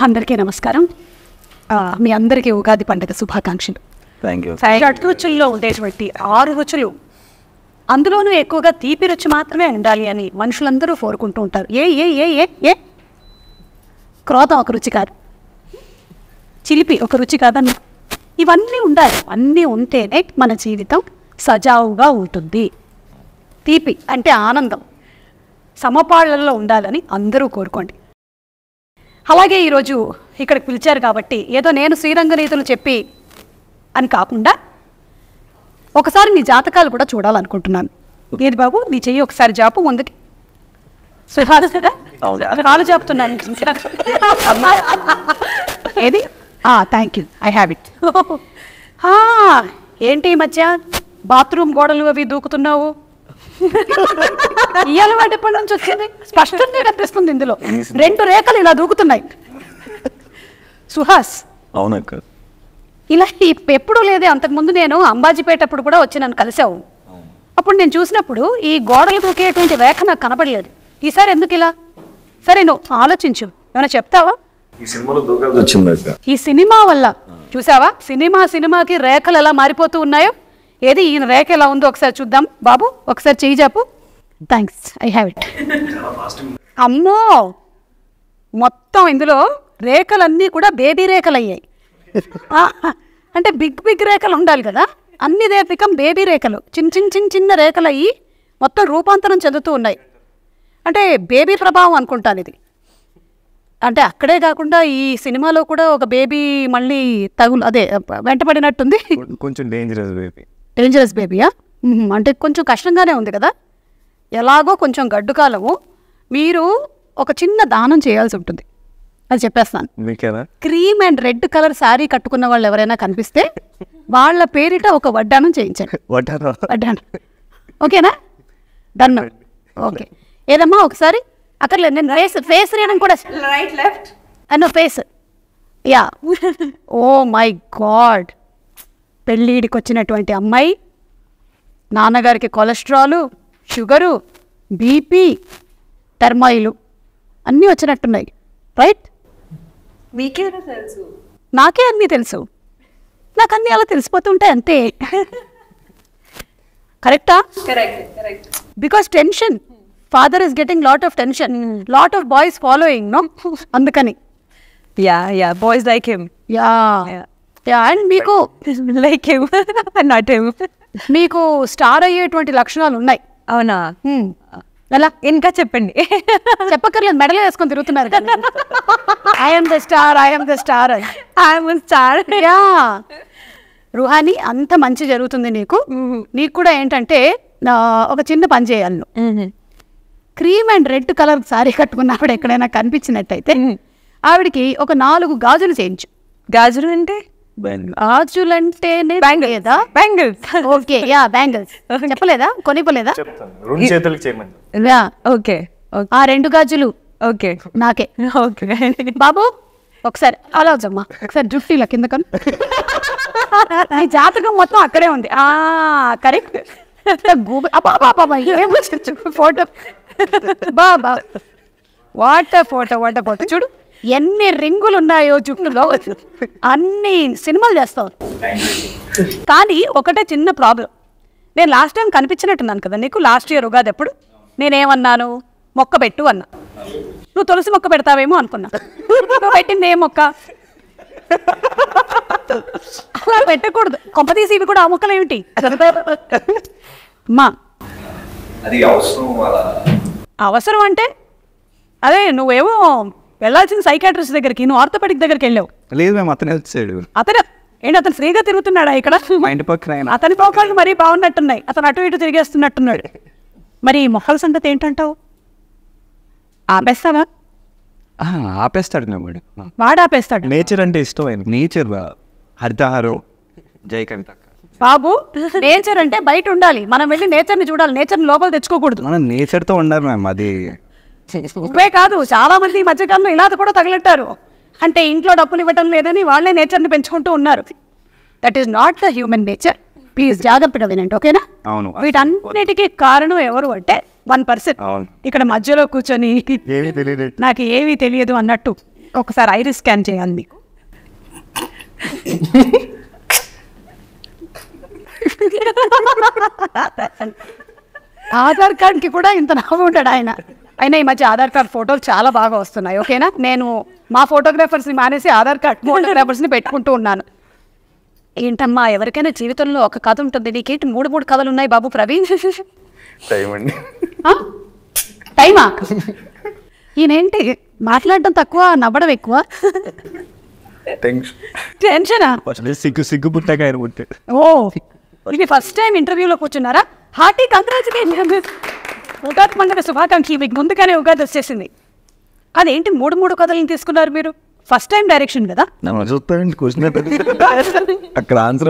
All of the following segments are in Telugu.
అందరికీ నమస్కారం. ఆ, మీ అందరికీ ఉగాది పండుగ శుభాకాంక్షలు. థ్యాంక్ యూ షడ్ రుచుల్లో ఉండేటువంటి ఆరు రుచులు. అందులోనూ ఎక్కువగా తీపి రుచి మాత్రమే ఉండాలి అని మనుషులందరూ కోరుకుంటూ ఉంటారు. ఏ ఏ ఏ ఏ ఏ? క్రోధం ఒక రుచి కాదు. చిలిపి ఒక రుచి కాదన్న ఇవన్నీ ఉండాలి. అన్నీ ఉంటేనే మన జీవితం సజావుగా ఉంటుంది. తీపి అంటే ఆనందం. సమపాళ్ళలో ఉండాలని అందరూ కోరుకోండి. అలాగే ఈరోజు ఇక్కడికి పిలిచారు కాబట్టి ఏదో నేను శ్రీరంగ నీతులు చెప్పి అని కాకుండా ఒకసారి నీ జాతకాలు కూడా చూడాలనుకుంటున్నాను. ఏది బాబు? నీ చెయ్యి ఒకసారి జాపు ముందుకి. సుహాలు కదా? అవును. కాలు జాపుతున్నాను. ఏది? Thank you I have it ఏంటి ఈ మధ్య? బాత్రూమ్ గోడలు అవి దూకుతున్నావు? ఈ అలవాటు ఎప్పటి నుంచి వచ్చింది? స్పష్టంగా కనిపిస్తుంది ఇందులో. రెండు రేఖలు ఇలా దూకుతున్నాయి. సుహాస్. అవునక్క. ఇలా ఎప్పుడూ లేదే అంతకుముందు నేను అంబాజీపేట అప్పుడు కూడా వచ్చి నన్ను కలిసావు అప్పుడు నేను చూసినప్పుడు ఈ గోడలు దూకేటువంటి రేఖ నాకు కనపడలేదు. ఈసారి ఎందుకు ఇలా? సరే నువ్వు ఆలోచించు. ఏమైనా చెప్తావా? ఈ సినిమాలో దూకాల్సి వచ్చింది అక్క. ఈ సినిమా వల్ల చూసావా? సినిమా సినిమాకి రేఖలు ఎలా మారిపోతూ ఉన్నాయో? ఏది? ఈయన రేఖ ఎలా ఉందో ఒకసారి చూద్దాం. బాబు ఒకసారి చేయి చెప్పు థ్యాంక్స్ ఐ హ్యావ్ ఇట్ అమ్మో! మొత్తం ఇందులో రేఖలన్నీ కూడా బేబీ రేఖలు అయ్యాయి అంటే బిగ్ బిగ్ రేఖలు ఉండాలి కదా? అన్ని రేపికం బేబీ రేఖలు. చిన్న చిన్న చిన్న చిన్న రేఖలు అయ్యి మొత్తం రూపాంతరం చెందుతూ ఉన్నాయి. అంటే బేబీ ప్రభావం అనుకుంటాను ఇది. అంటే అక్కడే కాకుండా ఈ సినిమాలో కూడా ఒక బేబీ మళ్ళీ తగులు అదే వెంటబడినట్టుంది కొంచెం డేంజరస్ బేబీ డేంజరస్ బేబీయా మ్మ్. అంటే కొంచెం కష్టంగానే ఉంది కదా? ఎలాగో కొంచెం గడ్డు కాలము మీరు ఒక చిన్న దానం చేయాల్సి ఉంటుంది. అది చెప్పేస్తాను. మీకేనా? Cream and red colour sari కట్టుకున్న వాళ్ళు ఎవరైనా కనిపిస్తే వాళ్ళ పేరిట ఒక వడ్డానం చేయించండి. వడ్డానం ఓకేనా? Done okay. ఏదమ్మా ఒకసారి? అక్కర్లేదు నేను ఫేస్ ఫేస్ రీడింగ్ కూడా రైట్ లెఫ్ట్ అన్న face yeah oh my God పెళ్ళిడికి వచ్చినటువంటి అమ్మాయి నాన్నగారికి కొలెస్ట్రాలు షుగరు బీపీ టర్మాయిలు అన్నీ వచ్చినట్టున్నాయి. రైట్? మీకేనా తెలుసు. నాకే అన్నీ తెలుసు. నాకు అన్నీ అలా తెలిసిపోతుంటాయి అంతే. కరెక్టా? Because tension. Father is getting lot of tension. Lot of boys following no? అందుకని. Yeah yeah boys like him. Yeah. Yeah. And మీకు లైక్ హిమ్ నాట్ హిమ్ మీకు స్టార్ అయ్యేటువంటి లక్షణాలు ఉన్నాయి. అవునా? Hmm. ఎలా ఇంకా చెప్పండి. చెప్పక్కర్లేదు మెడలు వేసుకొని తిరుగుతున్నారు I'm the star I'm the star I'm star yeah Ruhani అంత మంచి జరుగుతుంది నీకు. నీకు కూడా ఏంటంటే ఒక చిన్న పని చేయాలి నువ్వు cream and red colour sari కట్టుకున్న ఆవిడ ఎక్కడైనా కనిపించినట్టయితే ఆవిడకి ఒక నాలుగు గాజులు చేయించు. గాజులు అంటే? గాజులంటేనే బ్యాంగిల్స్. Okay yeah bangles. చెప్పలేదా? కొనిపోలేదా చెప్తాను. రెండు చేతులకి చేయమని యా. ఓకే. ఓకే. ఆ రెండు గాజులు. ఓకే. నాకే. ఓకే. బాబు ఒకసారి అలా ఒకసారి జుట్టు ఇలా కింద కను. ఈ జాతకం మొత్తం అక్కడే ఉంది. ఆ కరెక్ట్. ఫోటో. బాబా వాట ఫోటో వాట ఫోటో? చూడు. ఎన్ని రింగులు ఉన్నాయో జుట్టులో అన్ని సినిమాలు చేస్తావు కానీ ఒకటే చిన్న ప్రాబ్లం. నేను లాస్ట్ టైం కనిపించినట్టున్నాను కదా నీకు లాస్ట్ ఇయర్ ఉగాది ఎప్పుడు? నేనేమన్నాను? మొక్క పెట్టు అన్నా. నువ్వు తులసి మొక్క పెడతావేమో అనుకున్నా. నువ్వు పెట్టింది ఏ మొక్క? అలా పెట్టకూడదు. కొంపతీసి ఇవి కూడా ఆ మొక్కలు ఏమిటి? అలా అవసరం అంటే అదే నువ్వేమో వెళ్ళాల్సిన సైకాట్రిస్ట్ దగ్గరికి నువ్వు ఆర్థోపెడిక్ దగ్గరికి వెళ్ళావు. లేదు మేము అతనే వచ్చాడు. అతను ఏంటి అతను ఫ్రీగా తిరుగుతున్నాడా ఇక్కడ? మా ఇంటి పక్కన ఆయన. అతని పోకాళ్ళు మరీ బాగున్నట్టున్నాయి. అతను అటు ఇటు తిరిగేస్తున్నట్టున్నాడు. మరి ఈ మొక్కల సంగతి ఏంటంటావు? ఆపేస్తావా? ఆ, ఆపేస్తాడు నమ్ముడు వాడు. ఆపేస్తాడు. నేచర్ అంటే ఇష్టం ఆయన నేచర్ హరితహారం. జై కవిత. బాబు నేచర్ అంటే బయట ఉండాలి. మనం వెళ్ళి నేచర్ని చూడాలి. నేచర్ని లోపల తెచ్చుకోకూడదు. మనం నేచర్తో ఉండాలి మ్యామ్ అది. ఇవే కాదు చాలా మంది ఈ మధ్యకాలంలో ఇలా కూడా తగిలెట్టారు. అంటే ఇంట్లో డబ్బులు ఇవ్వటం లేదని వాళ్ళే నేచర్ని పెంచుకుంటూ ఉన్నారు. That is not the human nature please జాగ్రత్తగా వినండి ఓకేనా? అవును. వీటన్నిటికీ కారణం ఎవరు అంటే వన్ పర్సన్ అవును. ఇక్కడ మధ్యలో కూర్చొని నాకు ఏమీ తెలియదు అన్నట్టు ఒకసారి ఐరిస్ స్కాన్ చేయాలి మీకు. ఆధార్ కార్డ్కి కూడా ఇంత నవ్వు ఉంటాడు ఆయన. అయినా ఈ మధ్య ఆధార్ కార్డ్ ఫోటోలు చాలా బాగా వస్తున్నాయి ఓకేనా? నేను మా ఫోటోగ్రాఫర్స్ని మానేసి ఆధార్ కార్డ్ ఫోటోగ్రాఫర్స్ని పెట్టుకుంటూ ఉన్నాను. ఏంటమ్మా ఎవరికైనా జీవితంలో ఒక కథ ఉంటుంది నీకేంటి మూడు మూడు కథలు ఉన్నాయి బాబు ప్రవీణ్? టైం అండి. ఆ? టైమా? ఈయనేంటి? మాట్లాడడం తక్కువ నవ్వడం ఎక్కువ? టెన్షన్. టెన్షనా? సిగ్గు సిగ్గు పుట్టాక ఆయన పుట్టాడు. ఓ ఇది ఫస్ట్ టైం ఇంటర్వ్యూలో కూర్చున్నారా? హార్టీ కంగ్రాచులేషన్ ఉగాది పండుగ శుభాకాంక్షలు. మీకు ముందుగానే ఉగాది వచ్చేసింది. అదేంటి మూడు మూడు కథలను తీసుకున్నారు మీరు? ఫస్ట్ టైం డైరెక్షన్ కదా? క్వశ్చన్ అక్కడ ఆన్సర్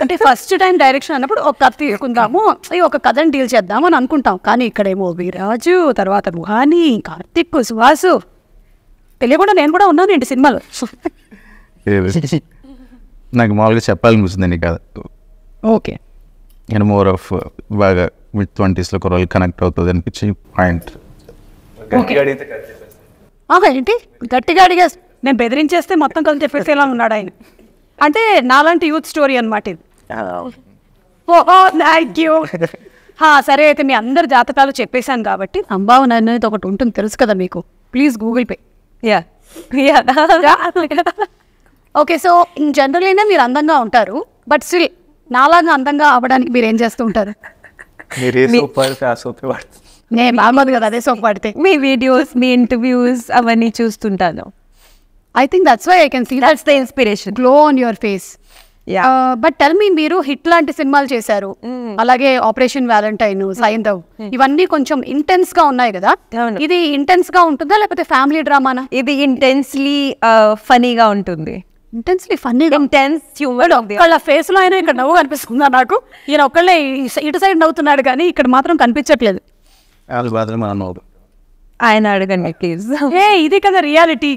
అంటే ఫస్ట్ టైం డైరెక్షన్ అన్నప్పుడు ఒక కథ తీసుకుందాము. ఒక కథని డీల్ చేద్దాం అని అనుకుంటాం. కానీ ఇక్కడేమో విరాజు తర్వాత రుహాని కార్తిక్ సుహాసు. తెలియకుండా నేను కూడా ఉన్నాను ఏంటి సినిమాలో నాకు మామూలుగా చెప్పాలనిపిస్తుంది కాదు. ఓకే. నేను మోర్ ఆఫ్ బాగా మిడ్ ట్వంటీస్లో కుర్రలు కనెక్ట్ అవుతుంది అనిపించి పాయింట్. ఏంటి? గట్టిగా అడిగా నేను బెదిరించేస్తే మొత్తం కలిసి చెప్పేసేలా ఉన్నాడు ఆయన? అంటే నాలాంటి యూత్ స్టోరీ అనమాట ఇది. థ్యాంక్ యూ సరే అయితే మీ అందరి జాతకాలు చెప్పేశాను కాబట్టి సంభావన అనేది ఒకటి ఉంటుంది తెలుసు కదా మీకు. Please Google Pay. Yeah yeah okay so in general అయినా మీరు అందంగా ఉంటారు బట్ స్టిల్ నాలాగా అందంగా అవ్వడానికి మీరు ఏం చేస్తూ ఉంటారు నేను కదా అదే సోప్ పడితే మీ వీడియోస్ మీ ఇంటర్వ్యూస్ అవన్నీ చూస్తుంటాను. I think that's why I can see that's the inspiration glow on your face Yeah. But tell me మీరు హిట్ లాంటి సినిమాలు చేశారు. అలాగే ఆపరేషన్ వ్యాలంటైన్ సైంధవ్ ఇవన్నీ కొంచెం ఇంటెన్స్గా ఉన్నాయి కదా. ఇది ఇంటెన్స్గా ఉంటుందా లేకపోతే ఫ్యామిలీ డ్రామానా ఇది ఇంటెన్స్లీ ఫనీగా ఉంటుంది. ఇంటెన్స్లీ ఫన్నీ ఇంటెన్స్ హ్యూమర్ ఒక్కళ్ళ ఫేస్లో అయినా ఇక్కడ నవ్వు కనిపిస్తుందా నాకు? ఈయన ఒక్కళ్ళే ఇటు సైడ్ నవ్వుతున్నాడు కానీ ఇక్కడ మాత్రం కనిపించట్లేదు. వాళ్ళు. ఆయన అడగండి ప్లీజ్ ఏ ఇది కదా రియాలిటీ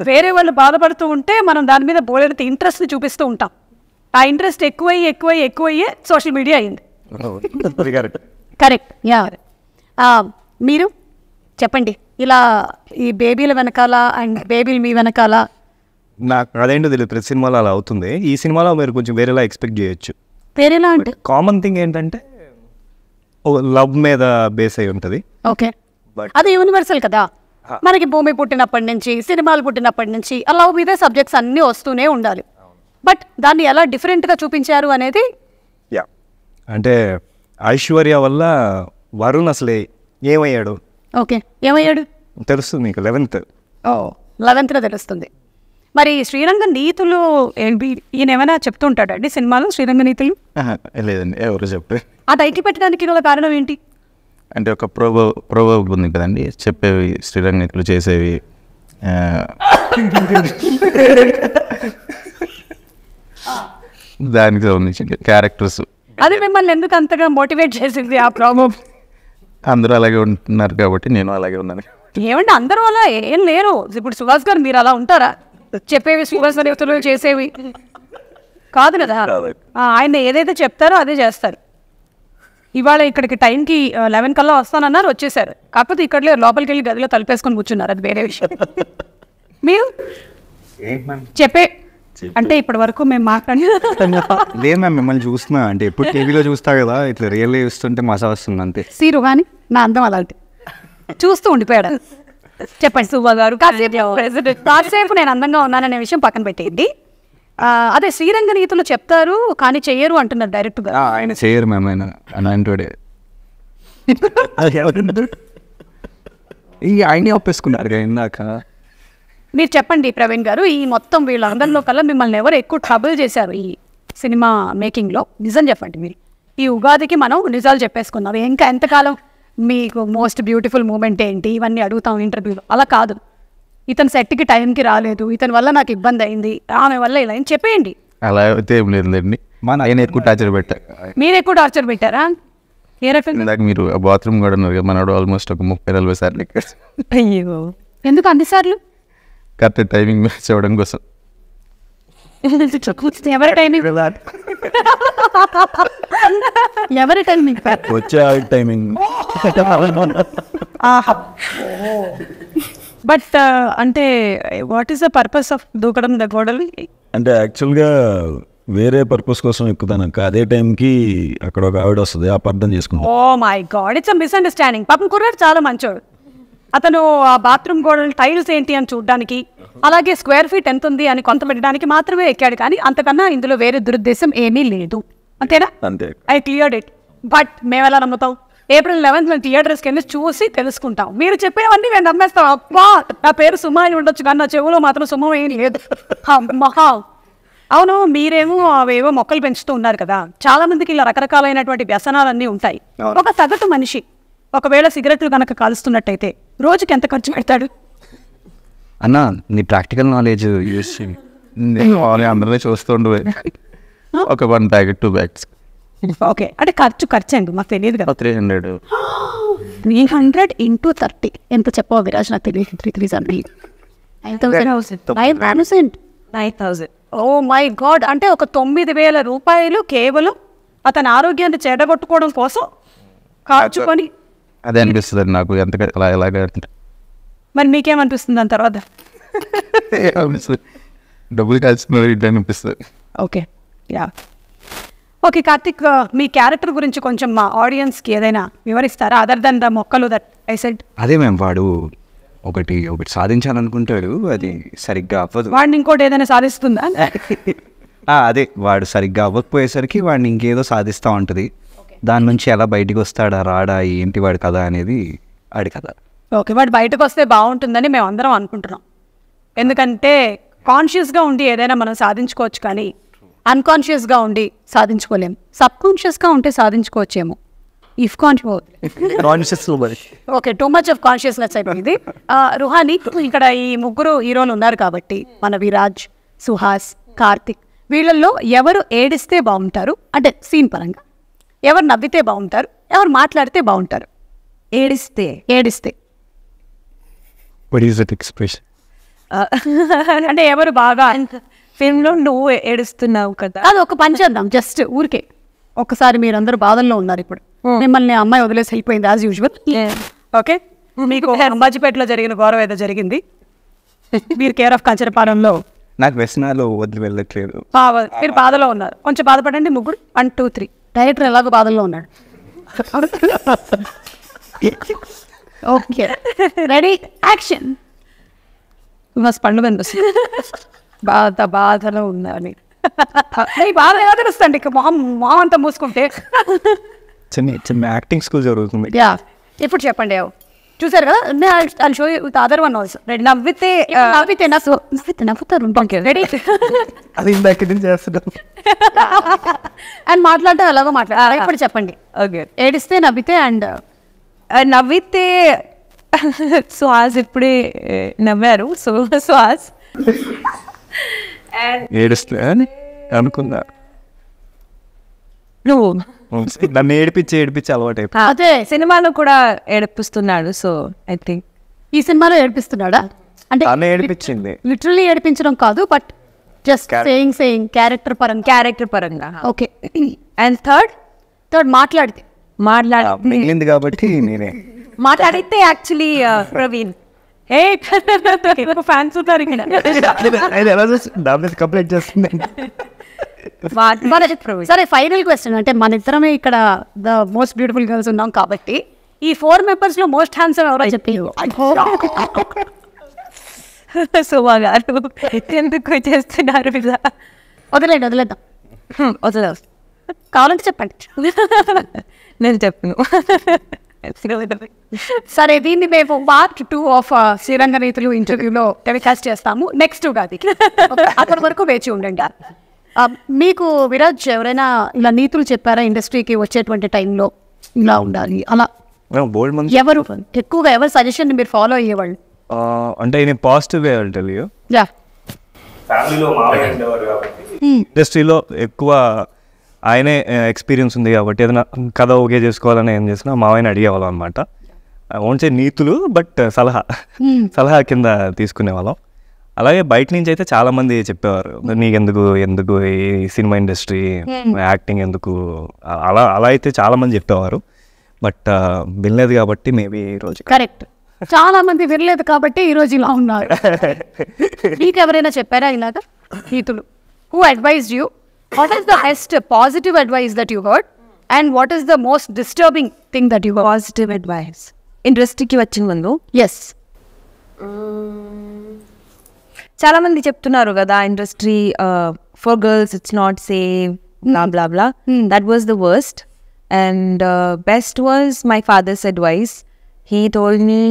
వేరే వాళ్ళు బాధపడుతూ ఉంటే మనం దాని మీద బోలెడితే ఇంట్రెస్ట్ చూపిస్తూ ఉంటాం. ఆ ఇంట్రెస్ట్ ఎక్కువయ్యి ఎక్కువయ్యి ఎక్కువయ్యే సోషల్ మీడియా అయింది. కరెక్ట్ యా మీరు చెప్పండి. ఇలా ఈ బేబీల వెనకాల అండ్ బేబీలు మీ వెనకాల నాకు అదేంటో తెలియదు ప్రతి సినిమాలో అలా అవుతుంది. ఈ సినిమాలో మీరు కొంచెం వేరేలా ఎక్స్పెక్ట్ చేయొచ్చు. వేరేలా అంటే? కామన్ థింగ్ ఏంటంటే లవ్ మీద బేస్ అయి ఉంటుంది. ఓకే. అది యూనివర్సల్ కదా? మనకి భూమి పుట్టినప్పటి నుంచి సినిమాలు పుట్టినప్పటి నుంచి అలా మీదే సబ్జెక్ట్స్ అన్నీ వస్తూనే ఉండాలి. బట్ దాన్ని ఎలా డిఫరెంట్గా చూపించారు అనేది? యా. అంటే ఐశ్వర్య వల్ల వరుణ్ అసలే ఏమయ్యాడు? ఓకే. ఏమయ్యాడు? తెలుస్తుంది మీకు లెవెన్త్. ఓ లెవెన్త్లో తెలుస్తుంది. మరి శ్రీరంగ నీతులు ఏంటి? ఈయన ఏమైనా చెప్తూ ఉంటాడండి సినిమాలో శ్రీరంగ నీతులు? లేదండి ఎవరు చెప్పే? ఆ టైటిల్ పెట్టడానికి కారణం ఏంటి? అంటే ఒక ప్రోబో ప్రోబో ఉంది కదండి చెప్పేవి శ్రీరంగితులు చేసేవి ఆ, దానికి సంబంధించి క్యారెక్టర్స్ అది మిమ్మల్ని ఎందుకు అంతగా మోటివేట్ చేసింది ఆ ప్రాబ్లం అందరూ అలాగే ఉంటున్నారు కాబట్టి నేను అలాగే ఉన్నాను. ఏమంటే అందరూ అలా ఏం లేరు. ఇప్పుడు సుభాష్ గారు మీరు అలా ఉంటారా? చెప్పేవి సుభాష్ యువతులు చేసేవి. కాదు కదా. ఆయన ఏదైతే చెప్తారో అదే చేస్తారు. ఇవాళ ఇక్కడికి టైంకి లెవెన్ కల్లా వస్తానన్నారు వచ్చేసారు. కాకపోతే ఇక్కడ లోపలికి వెళ్ళి గదిలో తలుపేసుకొని కూర్చున్నారు అది వేరే విషయం. మీరు? చెప్పే. అంటే ఇప్పటి వరకు మేము మాట్లాడి లేదు మ్యామ్ మిమ్మల్ని చూస్తున్నా. అంటే ఎప్పుడు టీవీలో చూస్తా కదా ఇట్లా రియల్గా చూస్తుంటే మసా వస్తుంది అంతే. సీరు కానీ నా అందం అలాంటి. చూస్తూ ఉండిపోయాడు? చెప్పండి. సుబ్బ గారు కాసేపు నేను అందంగా ఉన్నాననే విషయం పక్కన పెట్టేయండి. ఆ, అదే శ్రీరంగ నీతులు చెప్తారు కానీ చెయ్యరు అంటున్నారు డైరెక్ట్గా ఆ, ఆయన చేయరు మ్యామ్ ఆయన అలాంటి ఈ ఆయనే ఒప్పేసుకున్నారు ఇందాక. మీరు చెప్పండి ప్రవీణ్ గారు ఈ మొత్తం వీళ్ళందరిలో కల్లా మిమ్మల్ని ఎవరు ఎక్కువ ట్రబుల్ చేశారు ఈ సినిమా మేకింగ్లో నిజం చెప్పండి మీరు. ఈ ఉగాదికి మనం నిజాలు చెప్పేసుకున్నాం ఇంకా ఎంతకాలం? మీకు మోస్ట్ బ్యూటిఫుల్ మూమెంట్ ఏంటి? ఇవన్నీ అడుగుతాం ఇంటర్వ్యూలో అలా కాదు. ఇతను సెట్కి టైంకి రాలేదు. ఇతని వల్ల నాకు ఇబ్బంది అయింది. ఆమె వల్ల ఇలా అని చెప్పేయండి. అలా అయితే ఏం లేదులేండి. మన ఆయన ఎక్కువ టార్చర్ పెట్టా? మీరు ఎక్కువ టార్చర్ పెట్టారా? ఏ రకంగా? ఇందాక మీరు బాత్రూమ్ కూడా ఉన్నారు కదా మనోడు ఆల్మోస్ట్ ఒక ముప్పై నలభై సార్లు ఎక్కాడు. అయ్యో. ఎందుకు అన్నిసార్లు కరెక్ట్ టైమింగ్ మ్యాచ్ అవ్వడం కోసం. ఎవరి టైమింగ్ ఎవరి టైమింగ్ వచ్చే టైమింగ్ బట్ అంటే what is the purpose of దూకడం ద గోడలు? అంటే యాక్చువల్గా వేరే పర్పస్ కోసం ఎక్కుతాను. అక్క అదే టైంకి అక్కడ ఒక ఆవిడ వస్తుంది అపార్థం చేసుకుంటాం oh my God it's misunderstanding పాపం కుర్రాడు చాలా మంచోడు. అతను ఆ బాత్రూమ్ గోడలు టైల్స్ ఏంటి అని చూడడానికి అలాగే స్క్వేర్ ఫీట్ ఎంత ఉంది అని కొంత పెట్టడానికి మాత్రమే ఎక్కాడు. కానీ అంతకన్నా ఇందులో వేరే దురుద్దేశం ఏమీ లేదు. అంతేనా? అంతే. I cleared it. బట్ మేము ఎలా నమ్ముతాం ఏప్రిల్ లెవెన్త్ మేము థియేటర్స్కి వెళ్ళి చూసి తెలుసుకుంటాం. మీరు చెప్పేవన్నీ మేము నమ్మేస్తాం. అబ్బా నా పేరు సుమ అని ఉండొచ్చు కానీ నా చెవులో మాత్రం సుమ ఏం లేదు. మహా అవును మీరేమో అవేవో మొక్కలు పెంచుతూ ఉన్నారు కదా. చాలా మందికి ఇలా రకరకాలైనటువంటి వ్యసనాలన్నీ ఉంటాయి. ఒక సగటు మనిషి ఒకవేళ సిగరెట్లు కనుక కాలుస్తున్నట్టయితే రోజుకి ఎంత ఖర్చు పెడతాడు? అన్న నీ ప్రాక్టికల్ నాలెడ్జ్ యూస్ అందరినీ చూస్తుండే ఒక one packet two bags. Okay. అంటే ఖర్చు ఖర్చు అండి మాకు తెలియదు కదా. Three hundred. Three hundred into thirty. ఎంత చెప్పావు విరాజ్? నాకు తెలియదు. Three three seventy nine thousand nine thousand nine thousand oh my god. అంటే ఒక తొమ్మిది వేల రూపాయలు కేవలం అతని ఆరోగ్యాన్ని చెడగొట్టుకోవడం కోసం ఖర్చుకొని అదే అనిపిస్తుంది నాకు. ఎంత అలా ఎలాగ మరి మీకేమనిపిస్తుంది దాని తర్వాత? అనిపిస్తుంది డబ్బులు కలిసి ఇట్లా అనిపిస్తుంది. ఓకే. యా ఓకే కార్తిక్ మీ క్యారెక్టర్ గురించి కొంచెం మా ఆడియన్స్కి ఏదైనా వివరిస్తారా? అదర్ దన్ ద మొక్కలు దట్ ఐ సెడ్ అదే మేము వాడు ఒకటి ఒకటి సాధించాలనుకుంటాడు అది సరిగ్గా అవ్వదు. వాడిని ఇంకోటి ఏదైనా సాధిస్తుందా? అదే వాడు సరిగ్గా అవ్వకపోయేసరికి వాడిని ఇంకేదో సాధిస్తూ ఉంటుంది. దాని నుంచి ఎలా బయటికి వస్తాడా రాడా ఏంటి వాడి కథ అనేది ఆడి కథ. ఓకే వాడు బయటకు వస్తే బాగుంటుందని మేము అందరం అనుకుంటున్నాం. ఎందుకంటే కాన్షియస్గా ఉండి ఏదైనా మనం సాధించుకోవచ్చు కానీ అన్కాన్షియస్గా ఉండి సాధించుకోలేము సబ్ కాన్షియస్గా ఉంటే సాధించుకోవచ్చేమో. If conscious okay too much of consciousness అయిపోయింది. రుహాని ఇక్కడ ఈ ముగ్గురు హీరోలు ఉన్నారు కాబట్టి మన విరాజ్ సుహాస్ కార్తిక్ వీళ్ళల్లో ఎవరు ఏడిస్తే బాగుంటారు? అంటే సీన్ పరంగా. ఎవరు నవ్వితే బాగుంటారు? ఎవరు మాట్లాడితే బాగుంటారు? ఏడిస్తే. ఏడిస్తే. ఎక్స్ప్రెషన్ అంటే ఎవరు బాగా ఫిల్మ్లో నువ్వు ఏడుస్తున్నావు కదా? అది ఒక పని చేద్దాం జస్ట్ ఊరికే. ఒకసారి మీరందరూ బాధల్లో ఉన్నారు ఇప్పుడు. మిమ్మల్ని అమ్మాయి వదిలేసి వెళ్ళిపోయింది యాజ్ యూజువల్. ఓకే మీకు అంబాజీపేటలో జరిగిన గౌరవ ఏదో జరిగింది. మీరు కేర్ ఆఫ్ కంచరపాలెంలో నాకు వ్యసనాలు వదిలి వెళ్ళట్లేదు. మీరు బాధలో ఉన్నారు. కొంచెం బాధపడండి ముగ్గురు. వన్ టూ త్రీ డైరెక్టర్ ఎలాగో బాధల్లో ఉన్నాడు. ఓకే రెడీ యాక్షన్ బస్ పండు కనిపిస్తుంది బాధ బాధలో ఉందని బాధ ఎలా తెలుస్తుంది? ఇక అంతా మూసుకుంటే. చిన్న చిన్న యాక్టింగ్ స్కూల్ జరుగుతుంది. యా. ఇప్పుడు చెప్పండి చూసారు కదా? అది show with other one also ready నవ్వితే నవ్వితే నాకు నవ్వితే నవ్వుతారు. రెడీ అది ఇందాక అండ్ మాట్లాడటం ఎలాగో మాట్లాడాలి ఇప్పుడు చెప్పండి. ఓకే. ఏడిస్తే నవ్వితే అండ్ నవ్వితే సుహాస్ ఇప్పుడే నవ్వారు. సో సుహాస్. ఏడుస్తే అని అనుకున్నా. నువ్వు. నన్ను ఏడిపించి ఏడిపించి అలవాటు అదే సినిమాలో కూడా ఏడిపిస్తున్నాడు సో ఐ థింక్. ఈ సినిమాలో ఏడిపిస్తున్నాడా? అంటే తను ఏడిపించింది. లిటరల్లీ ఏడిపించడం కాదు but just saying saying character పరంగా. క్యారెక్టర్ పరంగా. ఓకే అండ్ థర్డ్ థర్డ్ మాట్లాడితే. మాట్లాడ మిగిలింది కాబట్టి నేనే. మాట్లాడితే యాక్చువల్లీ ప్రవీణ్. ఏ ఫ్యాన్స్ ఉన్నారు మీద కంప్లైంట్ చేస్తుంది సరే ఫైనల్ క్వశ్చన్ అంటే మన ఇద్దరమే ఇక్కడ ద మోస్ట్ బ్యూటిఫుల్ గర్ల్స్ ఉన్నాం కాబట్టి ఈ ఫోర్ మెంబర్స్లో మోస్ట్ హ్యాండ్సమ్ ఎవరో చెప్పి. సుమా గారు ఎందుకు చేస్తున్నారు ఇలా? వదిలేండి వదిలేద్దాం. వదిలే కావాలంటే చెప్పండి. నేను చెప్పను. సరే దీన్ని మేము పార్ట్ టూ ఆఫ్ శ్రీరంగ రీతులు ఇంటర్వ్యూలో టెలికాస్ట్ చేస్తాము. నెక్స్ట్ ఉగాది అప్పటి వరకు వేచి ఉండండి. ఆ, మీకు విరాజ్ ఎవరైనా ఇలా నీతులు చెప్పారా ఇండస్ట్రీకి వచ్చేటువంటి టైంలో? ఇలా ఉండాలి అలా. బోల్డ్ మంది ఎవరు? ఎక్కువగా ఎవరు సజెషన్ మీరు ఫాలో అయ్యేవాళ్ళు? అంటే నేను పాజిటివ్ టెలియో యా ఇండస్ట్రీలో ఎక్కువ ఆయనే ఎక్స్పీరియన్స్ ఉంది కాబట్టి ఏదైనా కథ ఓకే చేసుకోవాలని ఏం చేసినా మా ఆయన అడిగేవాళ్ళం అనమాట ఓన్చే నీతులు బట్ సలహా. సలహా కింద తీసుకునేవాళ్ళం. అలాగే బయట నుంచి అయితే చాలా మంది చెప్పేవారు నీకెందుకు ఎందుకు ఈ సినిమా ఇండస్ట్రీ యాక్టింగ్ ఎందుకు? అలా అలా అయితే చాలా మంది చెప్పేవారు. బట్ వినలేదు కాబట్టి మేబీ ఈ రోజు కరెక్ట్. చాలా మంది వినలేదు కాబట్టి ఈ రోజు ఇలా ఉన్నారు. మీకు ఎవరైనా చెప్పారా ఇలాగా? నీతులు. Who advise you what is the best positive advice that you heard and what is the most disturbing thing that you positive advice ఇండస్ట్రీకి వచ్చిన ముందు ఎస్ చాలా మంది చెప్తున్నారు కదా industry for girls it's not safe blah blah blah that was the worst and best was my father's advice he told me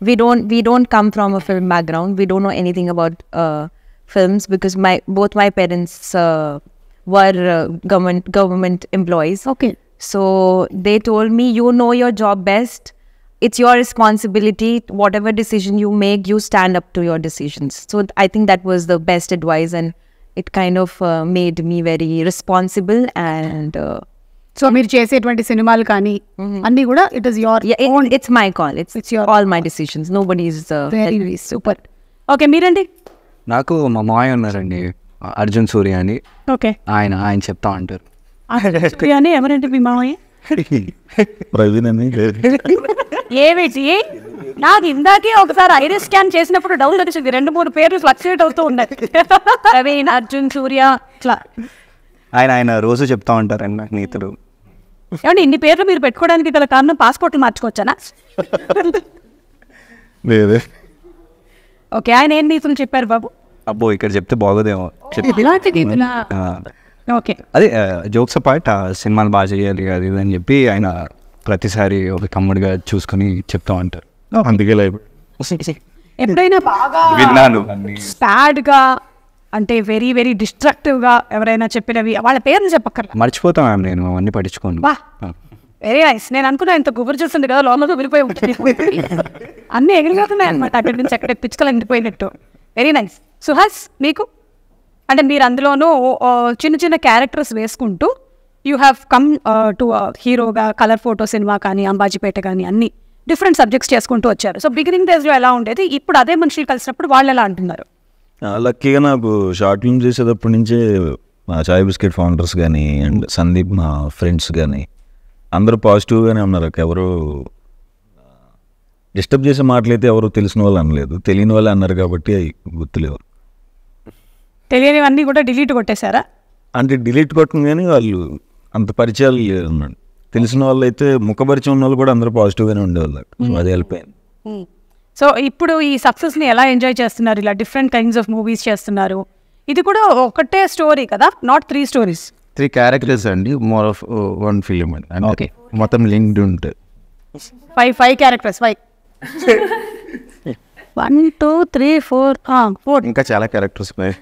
we don't we don't come from a film background. We don't know anything about uh, films because my both my parents uh, were uh, government government employees okay so they told me, you know your job best. It's your responsibility. Whatever decision you make, you stand up to your decisions. So I think that was the best advice, and it kind of uh, made me very responsible. And uh, so మీరు చేసేటువంటి సినిమాలు కానీ అన్ని కూడా it is your yeah, it, it's my call. It's, It's your all my decisions. Nobody's. Uh, very nice super okay మీరండి నాకు మా మాయ ఉన్నారండి అర్జున్ సూర్య అని. ఓకే. ఆయన ఆయన చెప్తా ఉంటారు. అని ఎవరండి మీ మామయ్య? ప్రవీణ్ అని ఏమిటి నాకు ఇందాకే ఒకసారి ఐరిస్ స్కాన్ చేసినప్పుడు డౌట్ వచ్చింది రెండు మూడు పేర్లు ఫ్లక్చుయేట్ అవుతూ ఉన్నాయి. ప్రవీణ్ అర్జున్ సూర్య ఇట్లా. ఆయన ఆయన రోజు చెప్తా ఉంటారండి నాకు నీతులు. ఏమండి ఇన్ని పేర్లు మీరు పెట్టుకోవడానికి గల కారణం పాస్పోర్ట్లు మార్చుకోవచ్చానా? లేదే. ఓకే ఆయన ఏం నీతులు చెప్పారు బాబు? అబ్బో ఇక్కడ చెప్తే బాగోదేమో. ఇలాంటి ఓకే. అదే జోక్స్ పార్ట్ సినిమాలు బాగా చేయాలి అది ఇది అని చెప్పి ఆయన ప్రతిసారి ఒక కమ్ముడిగా చూసుకొని చెప్తా ఉంటారు. అందుకే ఎప్పుడైనా బాగా విన్నాను. సాడ్గా అంటే వెరీ వెరీ డిస్ట్రక్టివ్గా ఎవరైనా చెప్పినవి వాళ్ళ పేర్లు చెప్పక్కర్లా? మర్చిపోతాం నేను అవన్నీ పట్టించుకోను. వెరీ నైస్ నేను అనుకున్నా ఇంత గుబురు చూస్తుంది కదా లోపల విరిపోయి ఉంటుంది. అన్నీ ఎగిరిపోతున్నాయి అనమాట అక్కడి నుంచి అక్కడ పిచ్చుకలు ఎండిపోయినట్టు. వెరీ నైస్ సుహాస్ మీకు అంటే మీరు అందులోనూ చిన్న చిన్న క్యారెక్టర్స్ వేసుకుంటూ యూ హ్యావ్ కమ్ టు హీరోగా కలర్ ఫోటో సినిమా కానీ అంబాజీపేట కానీ అన్ని డిఫరెంట్ సబ్జెక్ట్స్ చేసుకుంటూ వచ్చారు. సో బిగినింగ్ డేస్లో ఎలా ఉండేది? ఇప్పుడు అదే మనుషులు కలిసినప్పుడు వాళ్ళు ఎలా అంటున్నారు? లక్కీగా నాకు షార్ట్ ఫిల్మ్ చేసేటప్పటి నుంచే మా చాయ్ బిస్కెట్ ఫౌండర్స్ కానీ అండ్ సందీప్ మా ఫ్రెండ్స్ కానీ అందరూ పాజిటివ్గానే ఉన్నారు. ఎవరు డిస్టర్బ్ చేసే మాటలైతే ఎవరు తెలిసిన వాళ్ళు అనలేదు. తెలియని వాళ్ళు అన్నారు కాబట్టి అవి గుర్తులేవు. తెలియనివన్నీ కూడా డిలీట్ కొట్టేశారా? అంటే డిలీట్ కొట్టం కానీ వాళ్ళు అంత పరిచయాలు లేరు అన్నాడు. తెలిసిన వాళ్ళు అయితే ముఖపరిచయం ఉన్న వాళ్ళు కూడా అందరూ పాజిటివ్గానే ఉండేవాళ్ళు. అది వెళ్ళిపోయింది. సో ఇప్పుడు ఈ సక్సెస్ని ఎలా ఎంజాయ్ చేస్తున్నారు? ఇలా డిఫరెంట్ కైండ్స్ ఆఫ్ మూవీస్ చేస్తున్నారు. ఇది కూడా ఒకటే స్టోరీ కదా? Not three stories. Three characters అండి మోర్ ఆఫ్ వన్ ఫిలిం అండి. Okay. మొత్తం లింక్డ్ ఉంటుంది five five characters five. One two three four four. ఇంకా చాలా క్యారెక్టర్స్ ఉన్నాయి.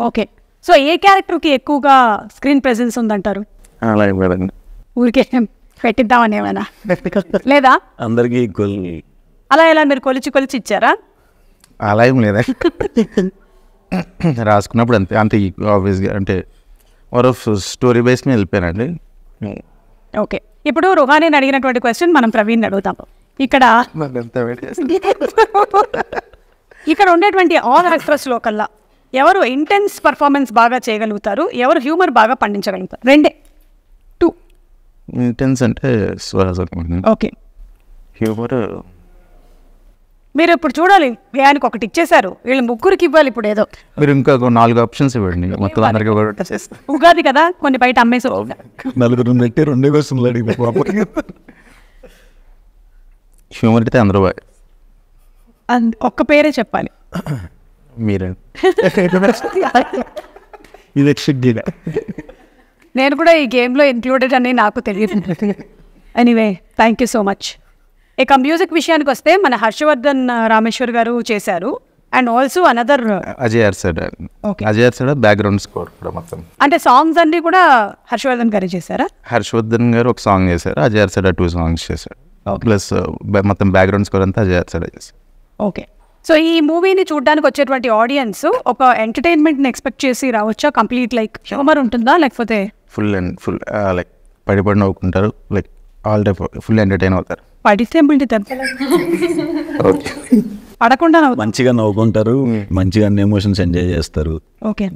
ఓకే. సో ఏ క్యారెక్టర్కి ఎక్కువగా స్క్రీన్ ప్రెజెన్స్ ఉందంటారు? అలా ఏం లేదండి ఊరికే పెట్టిద్దామని ఏమైనా? లేదా? అందరికీ ఈక్వల్. అలా ఎలా మీరు కొలిచి కొలిచి ఇచ్చారా? అలా ఏం లేదా రాసుకున్నప్పుడు అంతే అంతే ఆబ్వియస్గా అంటే ఆఫ్ స్టోరీ బేస్ మీద వెళ్ళిపోయానండి ఓకే ఇప్పుడు రుహానీని అడిగినటువంటి క్వశ్చన్ మనం ప్రవీణ్ అడుగుతాం. ఇక్కడ ఇక్కడ ఉండేటువంటి ఆల్ యాక్టర్స్లో కల్లా ఎవరు ఇంటెన్స్ పర్ఫార్మెన్స్ బాగా చేయగలుగుతారు? ఎవరు హ్యూమర్ బాగా పండించగలుగుతారు? రెండే. టూ ఇంటెన్స్ అంటే స్వరాజ్ ఓకే హ్యూమర్ మీరు ఇప్పుడు చూడాలి ఆయనకు ఒకటి ఇచ్చేశారు. వీళ్ళు ముగ్గురికి ఇవ్వాలి ఇప్పుడు ఏదో. మీరు ఇంకా నాలుగు ఆప్షన్స్ ఇవ్వండి. మొత్తం అందరికీ ఒకటి ఉగాది కదా కొన్ని బయట అమ్మేసి నలుగురు పెట్టి రెండే క్వశ్చన్లు. హ్యూమర్ అయితే అందరూ ఒక్క పేరే చెప్పాలి. మీరే. ఇది నేను కూడా ఈ గేమ్లో ఇంక్లూడెడ్ అని నాకు తెలియదు. Anyway thank you so much ఇక మ్యూజిక్ విషయానికి వస్తే మన హర్షవర్ధన్ రామేశ్వర్ గారు చేశారు. And also another Ajay Arsad. Ajay Arsad background score కూడా మొత్తం. అంటే సాంగ్స్ అన్ని కూడా హర్షవర్ధన్ గారు చేశారా? హర్షవర్ధన్ గారు ఒక సాంగ్ చేశారు అజయ్ అర్సడ్ టూ సాంగ్స్ చేశారు. ప్లస్ మొత్తం బ్యాక్గ్రౌండ్ స్కోర్ అంతా అజయ్ అర్సడ్ చేశారు. ఓకే సో ఈ మూవీని చూడడానికి వచ్చేటువంటి ఆడియన్స్ ఒక ఎంటర్టైన్మెంట్ని ఎక్స్పెక్ట్ చేసి రావచ్చా? కంప్లీట్ లైక్ హ్యూమర్ ఉంటుందా? లేకపోతే ఫుల్ అండ్ ఫుల్ లైక్ పడి పడి నవ్వుకుంటారు like all type full entertain అవుతారు. పడితే పడకుండా మంచిగా నవ్వుకుంటారు మంచిగా ఎమోషన్స్ ఎంజాయ్ చేస్తారు. ఓకే.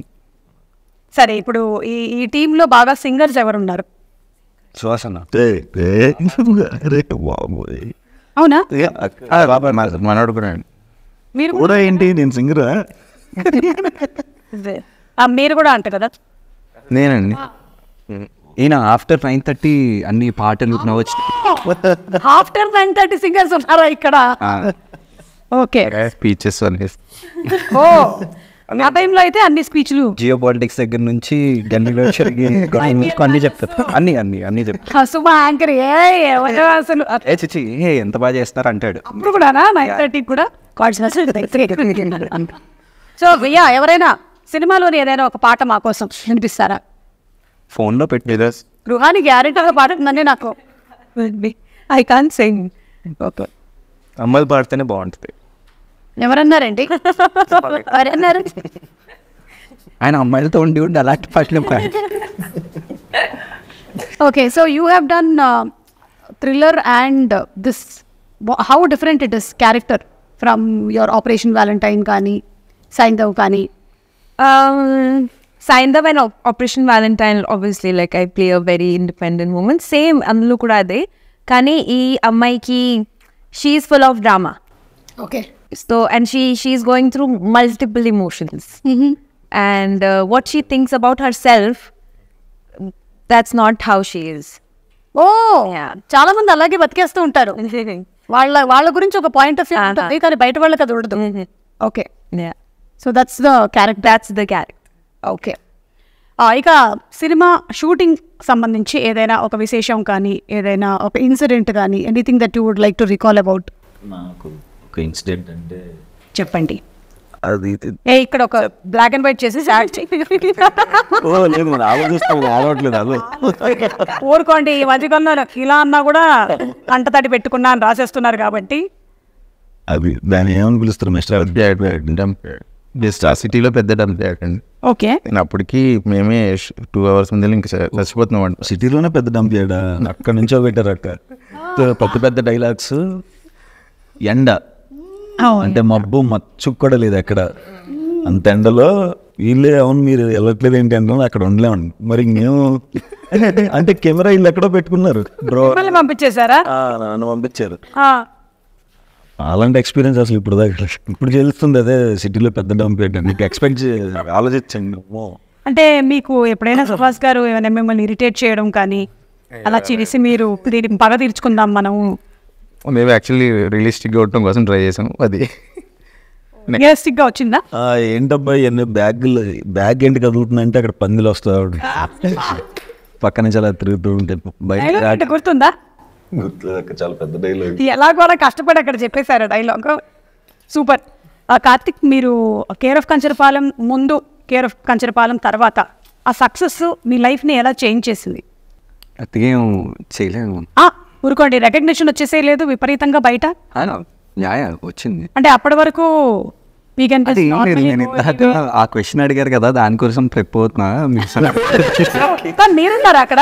సరే ఇప్పుడు ఈ ఈ టీంలో బాగా సింగర్స్ ఎవరు ఉన్నారు బాబోయ్. అవునా? మనోడు కూడా మీరు కూడా ఏంటి నేను సింగరా? మీరు కూడా అంట కదా? నేనండి. ఈయన ఆఫ్టర్ నైన్ థర్టీ అన్ని పాటలు నవ్వచ్చు ఆఫ్టర్ నైన్ థర్టీ సింగర్స్ ఉన్నారా ఇక్కడ? ఓకే. స్పీచెస్ అన్ని ఓ ఆ టైంలో అయితే అన్ని స్పీచ్లు. జియో పాలిటిక్స్ దగ్గర నుంచి గన్నిలో అన్ని చెప్తారు. అన్ని అన్ని అన్ని చెప్తారు. సుమా యాంకర్ ఏ అసలు. ఏ చిచి ఏ ఎంత బాగా చేస్తారు అంటాడు. అప్పుడు కూడానా? నైన్ థర్టీకి కూడా? సో యా ఎవరైనా సినిమాలోని ఏదైనా ఒక పాట మా కోసం వినిపిస్తారా? ఫోన్లో పెట్టి. గృహానికి గ్యారెంటీగా పాట ఉందండి నాకు. I can't sing. ఓకే. అమ్మాయిలు పాడితేనే బాగుంటుంది. ఎవరన్నారండి? ఎవరన్నారు? ఆయన అమ్మాయిలతో ఉండి ఉండి అలాంటి పాటలు okay so you have done thriller and this how different it is character from your operation valentine కానీ సైంధవ్ కానీ? Um, Saindav and Op- Operation Valentine, obviously, like I play a very independent woman. Same, అందులో కూడా అదే కానీ ఈ అమ్మాయికి she's full of drama okay so and she she's going through multiple emotions and what she thinks about herself that's not how she is ఓ చాలా మంది అలాగే బతికేస్తూ ఉంటారు. వాళ్ళ వాళ్ళ గురించి ఒక పాయింట్ ఆఫ్ వ్యూ ఉంటుంది కానీ బయట వాళ్ళకి అది ఉండదు. Okay so that's the character that's the character okay. ఇక సినిమా షూటింగ్ సంబంధించి ఏదైనా ఒక విశేషం కానీ ఏదైనా ఒక ఇన్సిడెంట్ కానీ anything that you would like to recall about? నాకు ఒక ఇన్సిడెంట్ అంటే చెప్పండి. అది ఏ ఇక్కడ ఒక బ్లాక్ అండ్ వైట్ చేసి యాడ్ లేదు మరి ఆలోచిస్తాం ఆడవట్లేదు అదో. ఊరుకోండి ఈ మధ్యకాలంలో ఇలా అన్నా కూడా కంట తడి పెట్టుకున్నా అని రాసేస్తున్నారు కాబట్టి. అది దాన్ని ఏమని పిలుస్తారు మిస్టర్ జస్ట్ ఆ సిటీలో పెద్ద డంప్ అండి. ఓకే. నేను అప్పటికి మేమే టూ అవర్స్ ముందు ఇంకా చచ్చిపోతున్నాం అంట. సిటీలోనే పెద్ద డంప్ చేయడా? అక్కడ నుంచో పెట్టారు అక్క. పెద్ద పెద్ద డైలాగ్స్ ఎండ. అంటే మబ్బు మచ్చు కూడా లేదు అక్కడ అంత ఎండలో వీళ్ళే అవును మీరు వెళ్ళట్లేదు ఏంటి అంటే అక్కడ ఉండలేమండి మరి ఇంకేం? అంటే కెమెరా వీళ్ళు ఎక్కడో పెట్టుకున్నారు. బ్రో మళ్ళీ పంపించేశారా నన్ను పంపించారు. ఆ, అలాంటి ఎక్స్పీరియన్స్ అసలు ఇప్పుడు దాకా ఇప్పుడు తెలుస్తుంది అదే సిటీలో పెద్ద డంప్ ఏంటండి మీకు ఎక్స్పెక్ట్ ఆలోచించండి. అంటే మీకు ఎప్పుడైనా సుభాష్ గారు ఏమైనా మిమ్మల్ని ఇరిటేట్ చేయడం కానీ అలా చేసి మీరు దీనికి పగ తీర్చుకుందాం మనం మేము యాక్చువల్లీ రియలిస్టిక్గా ఉండటం కోసం ట్రై చేసాం అది. రియలిస్టిక్గా వచ్చిందా? ఆ, ఏంటబ్బా ఎన్ని బ్యాగులు బ్యాగ్ ఏంటి కదులుతుందంటే అక్కడ పందిలు వస్తాడు పక్క నుంచి అలా తిరుగుతూ ఉంటే బయట గుర్తుందా? గుర్తులేదు అక్క, చాలా పెద్ద డైలాగ్ ఎలాగోలా కష్టపడి అక్కడ చెప్పేశారు డైలాగ్ సూపర్. ఆ, కార్తిక్ మీరు కేర్ ఆఫ్ కంచరపాలెం ముందు కేర్ ఆఫ్ కంచరపాలెం తర్వాత ఆ సక్సెస్ మీ లైఫ్ని ఎలా చేంజ్ చేసింది? అతికేం చేయలేము ఆ, ఊరుకోండి. రికగ్నిషన్ వచ్చేసేయలేదు విపరీతంగా బయట. వచ్చింది. అంటే అప్పటి వరకు లేదు ఆ క్వశ్చన్ అడిగారు కదా దానికోసం ప్రిప్ అవుతున్నా. మీరు మీరున్నారా అక్కడ?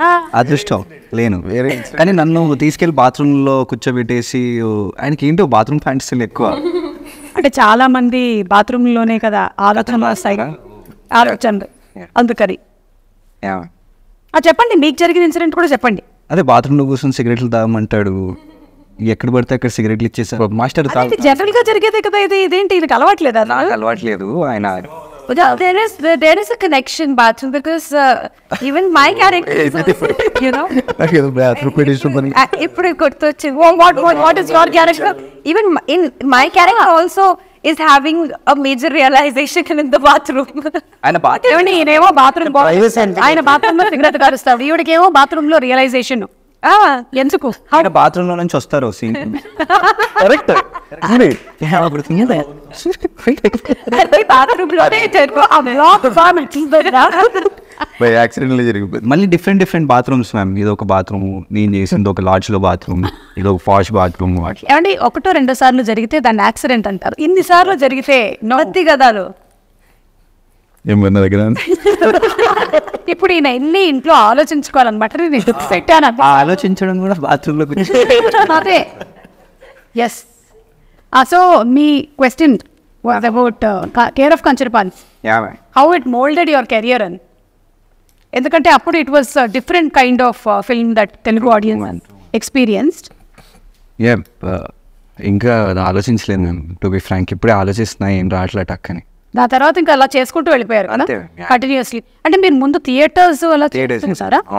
ఆ, అదృష్టం లేను. వేరే కానీ నన్ను తీసుకెళ్ళి బాత్రూంలో కూర్చోబెట్టేసి ఆయనకి ఏంటో బాత్రూమ్ ఫ్యాంటసీలు ఎక్కువ? అంటే చాలా మంది బాత్రూంలోనే కదా ఆలోచనలు వస్తాయి. ఆలోచనలు అందుకని. చెప్పండి మీకు జరిగిన ఇన్సిడెంట్ కూడా చెప్పండి. అదే బాత్రూంలో కూర్చొని సిగరెట్లు తాగమంటాడు. ఎక్కడ పడితే అక్కడ సిగరెట్లు ఇచ్చేసారు మాస్టర్ జనరల్గా జరిగేదే కదా ఇది? ఇదేంటి ఇది అలవాట్లేదా? నాకు అలవాట్లేదు. ఆయన there is there is a connection bathroom because uh, even my character is also, you know uh, ఇప్పుడు గుర్తొచ్చింది what what what is your character even m- in my character also is having a major realization in the bathroom ఆయన బాగా ఏమండి ఈయనేమో బాత్రూమ్ ఆయన బాత్రూమ్ లో సిగరెట్ కారుస్తాడు ఈవిడకేమో బాత్రూమ్ లో రియలైజేషన్ ah ఎందుకు? బాత్రూమ్లో నుంచి వస్తారు సీన్. జరిగిపోయింది. మళ్ళీ డిఫరెంట్ డిఫరెంట్ బాత్రూమ్స్ మ్యామ్ ఇది ఒక బాత్రూమ్ నేను చేసింది ఒక లాడ్జ్లో బాత్రూమ్ ఇది ఒక పాష్ బాత్రూమ్ ఏమండి ఒకటో రెండో సార్లు జరిగితే దాన్ని యాక్సిడెంట్ అంటారు. ఇన్ని సార్లు జరిగితే నొత్తి కదాలు ఏం నా దగ్గర? ఇప్పుడు ఈయన ఎన్ని ఇంట్లో ఆలోచించుకోవాలన్నమాట నేను పెట్టాను ఆ ఆలోచించడం కూడా బాత్రూమ్లో కూర్చొని అదే yes so me question was about care of కంచర్పాన్స్ how it moulded your career అని ఎందుకంటే అప్పుడు it was different kind of film that Telugu audience experienced ఇంకా ఆలోచించలేదు మేము టు బి ఫ్రాంక్ ఇప్పుడే ఆలోచిస్తున్నా ఏం రావట్లే టక్కని. దాని తర్వాత ఇంకా అలా చేసుకుంటూ వెళ్ళిపోయారు కదా. కంటిన్యూస్లీ అంటే మీరు ముందు థియేటర్స్ అలా.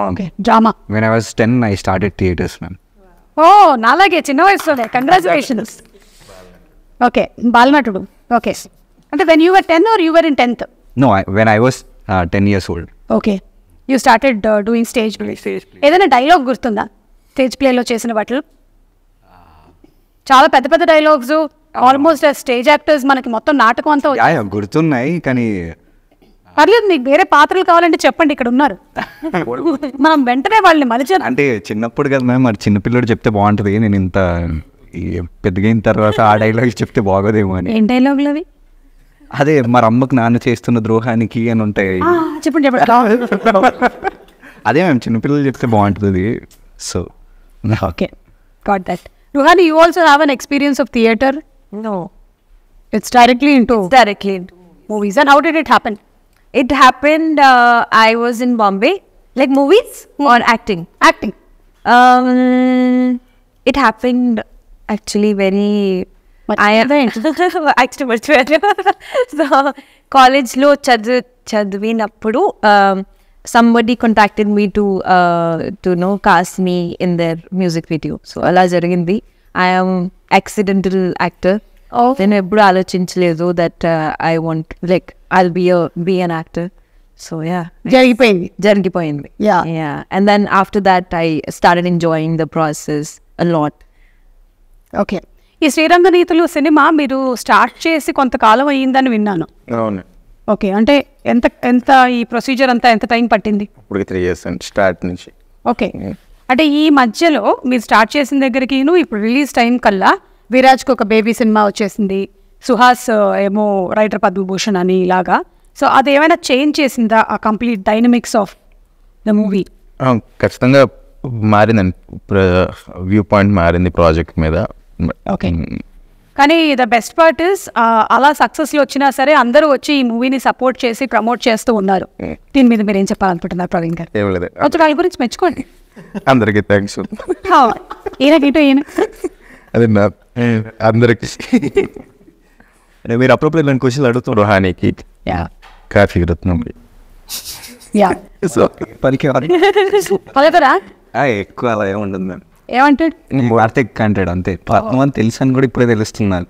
Okay drama when I was ten I started theatres ma'am ఓ నాలాగే చిన్న వయసులోనే. కంగ్రాచులేషన్స్ ఓకే బాలనటుడు. ఓకే అంటే when you're ten or you're in tenth no when I was ten years old okay you started doing stage. ఏదైనా డైలాగ్ గుర్తుందా? స్టేజ్ ప్లేలో చేసిన వాటిలో? చాలా పెద్ద పెద్ద డైలాగ్స్ ఆల్మోస్ట్ స్టేజ్ యాక్టర్స్ మనకి మొత్తం నాటకం అంతా గుర్తున్నాయి కానీ పర్లేదు మీకు వేరే పాత్రలు కావాలంటే చెప్పండి ఇక్కడ ఉన్నారు. మనం వెంటనే వాళ్ళని మలిచే అంటే చిన్నప్పుడు కదా మ్యామ్ మరి చిన్నపిల్లడు చెప్తే బాగుంటుంది నేను ఇంత పెద్దగైన తర్వాత ఆ డైలాగ్ చెప్తే బాగోదేమో అని. ఏం డైలాగులు అవి? అదే మరి అమ్మకు నాన్న చేస్తున్న ద్రోహానికి అని ఉంటాయి. చెప్పండి చెప్పండి. అదే మేము చిన్నపిల్లలు చెప్తే బాగుంటుంది so okay got that Ruhani you also have an experience of theatre No. It's directly into. It's directly into movies. And how did it happen? It happened. Uh, I was in Bombay. Like movies hmm. or acting? Acting. Um, it happened actually very. Much I am actually much better. so college lo chad um somebody contacted me to uh, to know cast me in their music video. So Allah jarigindi. I am. Actor. Oh. నేను ఎప్పుడు ఆలోచించలేదు that I want like I be be an actor so yeah జరిగిపోయింది. జరిగిపోయింది. Yeah. yeah. And then after that i started enjoying the process a lot. Okay ఈ శ్రీరంగ నీతులు సినిమా మీరు స్టార్ట్ చేసి కొంతకాలం అయ్యిందని విన్నాను. అవును. ఓకే అంటే ఎంత ఎంత ఈ ప్రొసీజర్ అంతా ఎంత టైం పట్టింది? ఇప్పుడు త్రీ ఇయర్స్ అండి స్టార్ట్ నుంచి. ఓకే అంటే ఈ మధ్యలో మీరు స్టార్ట్ చేసిన దగ్గరికిను ఇప్పుడు రిలీజ్ టైం కల్లా విరాజ్కి ఒక బేబీ సినిమా వచ్చేసింది. సుహాస్ ఏమో రైటర్ పద్మభూషణ్ అని ఇలాగా. సో అది ఏమైనా చేంజ్ చేసిందా ఆ complete dynamics of the movie? ఖచ్చితంగా మారిందండి. వ్యూ పాయింట్ మారింది ప్రాజెక్ట్ మీద. Okay. కానీ ద బెస్ట్ పార్ట్ ఇస్ అలా సక్సెస్లో వచ్చినా సరే అందరూ వచ్చి ఈ మూవీని సపోర్ట్ చేసి ప్రమోట్ చేస్తూ ఉన్నారు. దీని మీద మీరు ఏం చెప్పాలనుకుంటున్నారు ప్రవీణ్ గారు? కొంచెం వాళ్ళ గురించి మెచ్చుకోండి. అందరికీ థ్యాంక్స్ హా, ఈయన అదే నా అందరికి. మీరు అప్రోప్రియట్ లాంటి క్వశ్చన్లు అడుగుతున్నారు రుహానికి? యా. కాఫీ రత్నంకి యా. సో పనికి పలకరా? ఎక్కువ అలా ఏముండదు మ్యామ్. ఏమంటాడు? కార్తిక్ అంటాడు అంతే. పద్మం అని తెలుసు అని కూడా ఇప్పుడే తెలుస్తుంది నాకు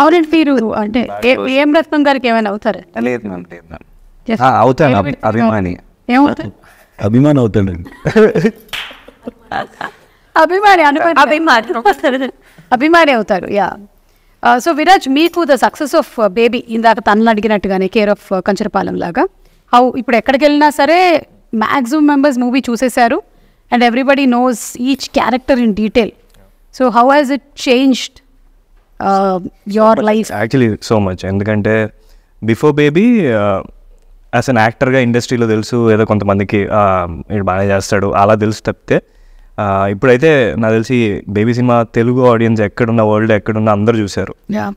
అవునండి మీరు అంటే ఏ- రత్నం గారికి ఏమైనా అవుతారు? లేదు మ్యామ్ లేదు మ్యామ్. అవుతాను అభి- అభిమాని. ఏమవుతారు? అభిమానం అవుతాడండి. అభిమాని అనుకోండి అభిమాని. అభిమాని అవుతారు యా. సో విరాజ్ మీకు ద సక్సెస్ ఆఫ్ బేబీ ఇందాక తనని అడిగినట్టుగానే కేర్ ఆఫ్ కంచరపాలెం లాగా హౌ ఇప్పుడు ఎక్కడికి వెళ్ళినా సరే maximum members movie చూసేశారు and everybody knows each character in detail so how has it changed your life actually so much ఎందుకంటే బిఫోర్ బేబీ యాజ్ అన్ యాక్టర్గా ఇండస్ట్రీలో తెలుసు ఏదో కొంతమందికి వీడు బాగానే చేస్తాడు అలా తెలుసు తప్పితే ఇప్పుడైతే నాకు తెలిసి బేబీ సినిమా తెలుగు ఆడియన్స్ ఎక్కడున్న వరల్డ్ ఎక్కడున్న అందరూ చూశారు.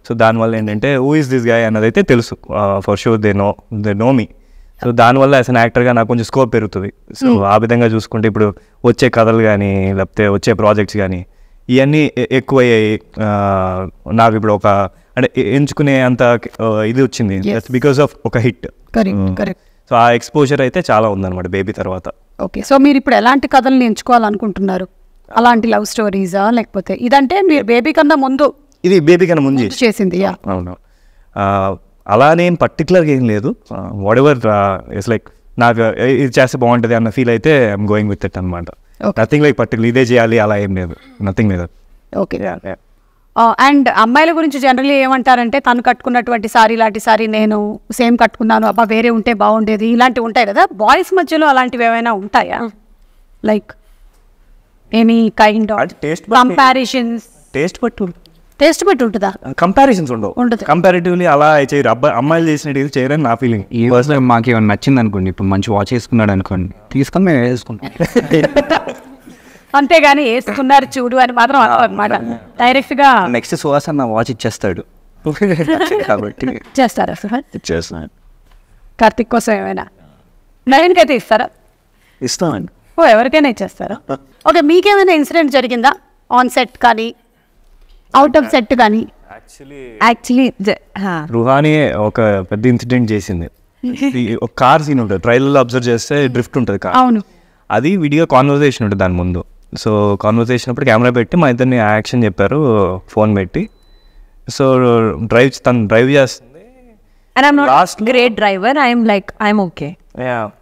సో దానివల్ల ఏంటంటే హూ ఇస్ దిస్ గాయ్ అన్నది అయితే తెలుసు for sure they know they know me so దానివల్ల యాజ్ అన్ యాక్టర్గా నాకు కొంచెం స్కోప్ పెరుగుతుంది. సో ఆ విధంగా చూసుకుంటే ఇప్పుడు వచ్చే కథలు కానీ లేకపోతే వచ్చే ప్రాజెక్ట్స్ కానీ ఇవన్నీ ఎక్కువయ్యాయి. నాకు ఇప్పుడు ఒక అంటే ఎంచుకునే అంత ఇది వచ్చింది. బికాస్ ఆఫ్ ఒక హిట్. కరెక్ట్ కరెక్ట్ సో ఆ ఎక్స్పోజర్ అయితే చాలా ఉందన్నమాట బేబీ తర్వాత. ఓకే సో మీరు ఇప్పుడు ఎలాంటి కథల్ని ఎంచుకోవాలనుకుంటున్నారు? అలాంటి లవ్ స్టోరీసా లేకపోతే ఇదంటే మీరు బేబీ కన్నా ముందు ఇది బేబీ కన్నా ముందు చేసింది యా అవును. అలానే పర్టికులర్గా ఏం లేదు. వాట్ ఎవర్ ఇట్స్ లైక్ నాకు ఇది చేస్తే బాగుంటుంది అన్న ఫీల్ అయితే ఐఎమ్ గోయింగ్ విత్ ఇట్ అనమాట. నథింగ్ లైక్ పర్టికులర్ ఇదే చేయాలి అలా ఏం లేదు. నథింగ్ లేదు ఓకే అండ్ అమ్మాయిల గురించి జనరల్లీ ఏమంటారంటే తను కట్టుకున్నటువంటి సారీ ఇలాంటి సారీ నేను సేమ్ కట్టుకున్నాను అబ్బా వేరే ఉంటే బాగుండేది ఇలాంటివి ఉంటాయి కదా. బాయ్స్ మధ్యలో అలాంటివి ఏమైనా ఉంటాయా? లైక్ ఎనీ కైండ్ ఆఫ్ బట్టి- కంపారిజన్స్ టేస్ట్ పట్టు టేస్ట్ బట్టి ఉంటుందా? కంపారిజన్స్ ఉండవు. ఉండదు. కంపారిటివ్లీ అలా చేయరు. అబ్బాయి అమ్మాయిలు చేసినట్టు ఇది చేయరని నా ఫీలింగ్ ఈ పర్సన్ మాకు ఏమైనా నచ్చింది అనుకోండి ఇప్పుడు మంచి వాచ్ వేసుకున్నాడు అనుకోండి తీసుకొని మేము వేసుకుంటాం. అంతేగాని వేసుకున్నారు చూడు అని మాత్రం అనమాట డైరెక్ట్గా నెక్స్ట్ సుహాస్ అన్న వాచ్ ఇచ్చేస్తాడు. కాబట్టి చేస్తారా కార్తిక్ కోసం ఏమైనా? నయన్కి అయితే ఇస్తారా? ఇస్తామండి. ఓ ఎవరికైనా ఇచ్చేస్తారా? ఓకే మీకేమైనా ఇన్సిడెంట్ జరిగిందా? ఆన్ సెట్ కానీ అవుట్ ఆఫ్ సెట్ కానీ? యాక్చువల్లీ రుహాని ఒక పెద్ద ఇన్సిడెంట్ చేసింది. ఒక కార్ సీన్ ఉంటుంది. ట్రైలర్లో అబ్జర్వ్ చేస్తే డ్రిఫ్ట్ ఉంటుంది కార్ అవును. అది విడిగా కాన్వర్జేషన్ ఉంటుంది దాని ముందు. సో కాన్వర్జేషన్ అప్పుడు కెమెరా పెట్టి మా ఇద్దరిని యాక్షన్ చెప్పారు ఫోన్ పెట్టి. సో డ్రైవ్ తను డ్రైవ్ చేస్తుంది. అండ్ ఐమ్ నాట్ Last లో- great driver I'm like I'm okay.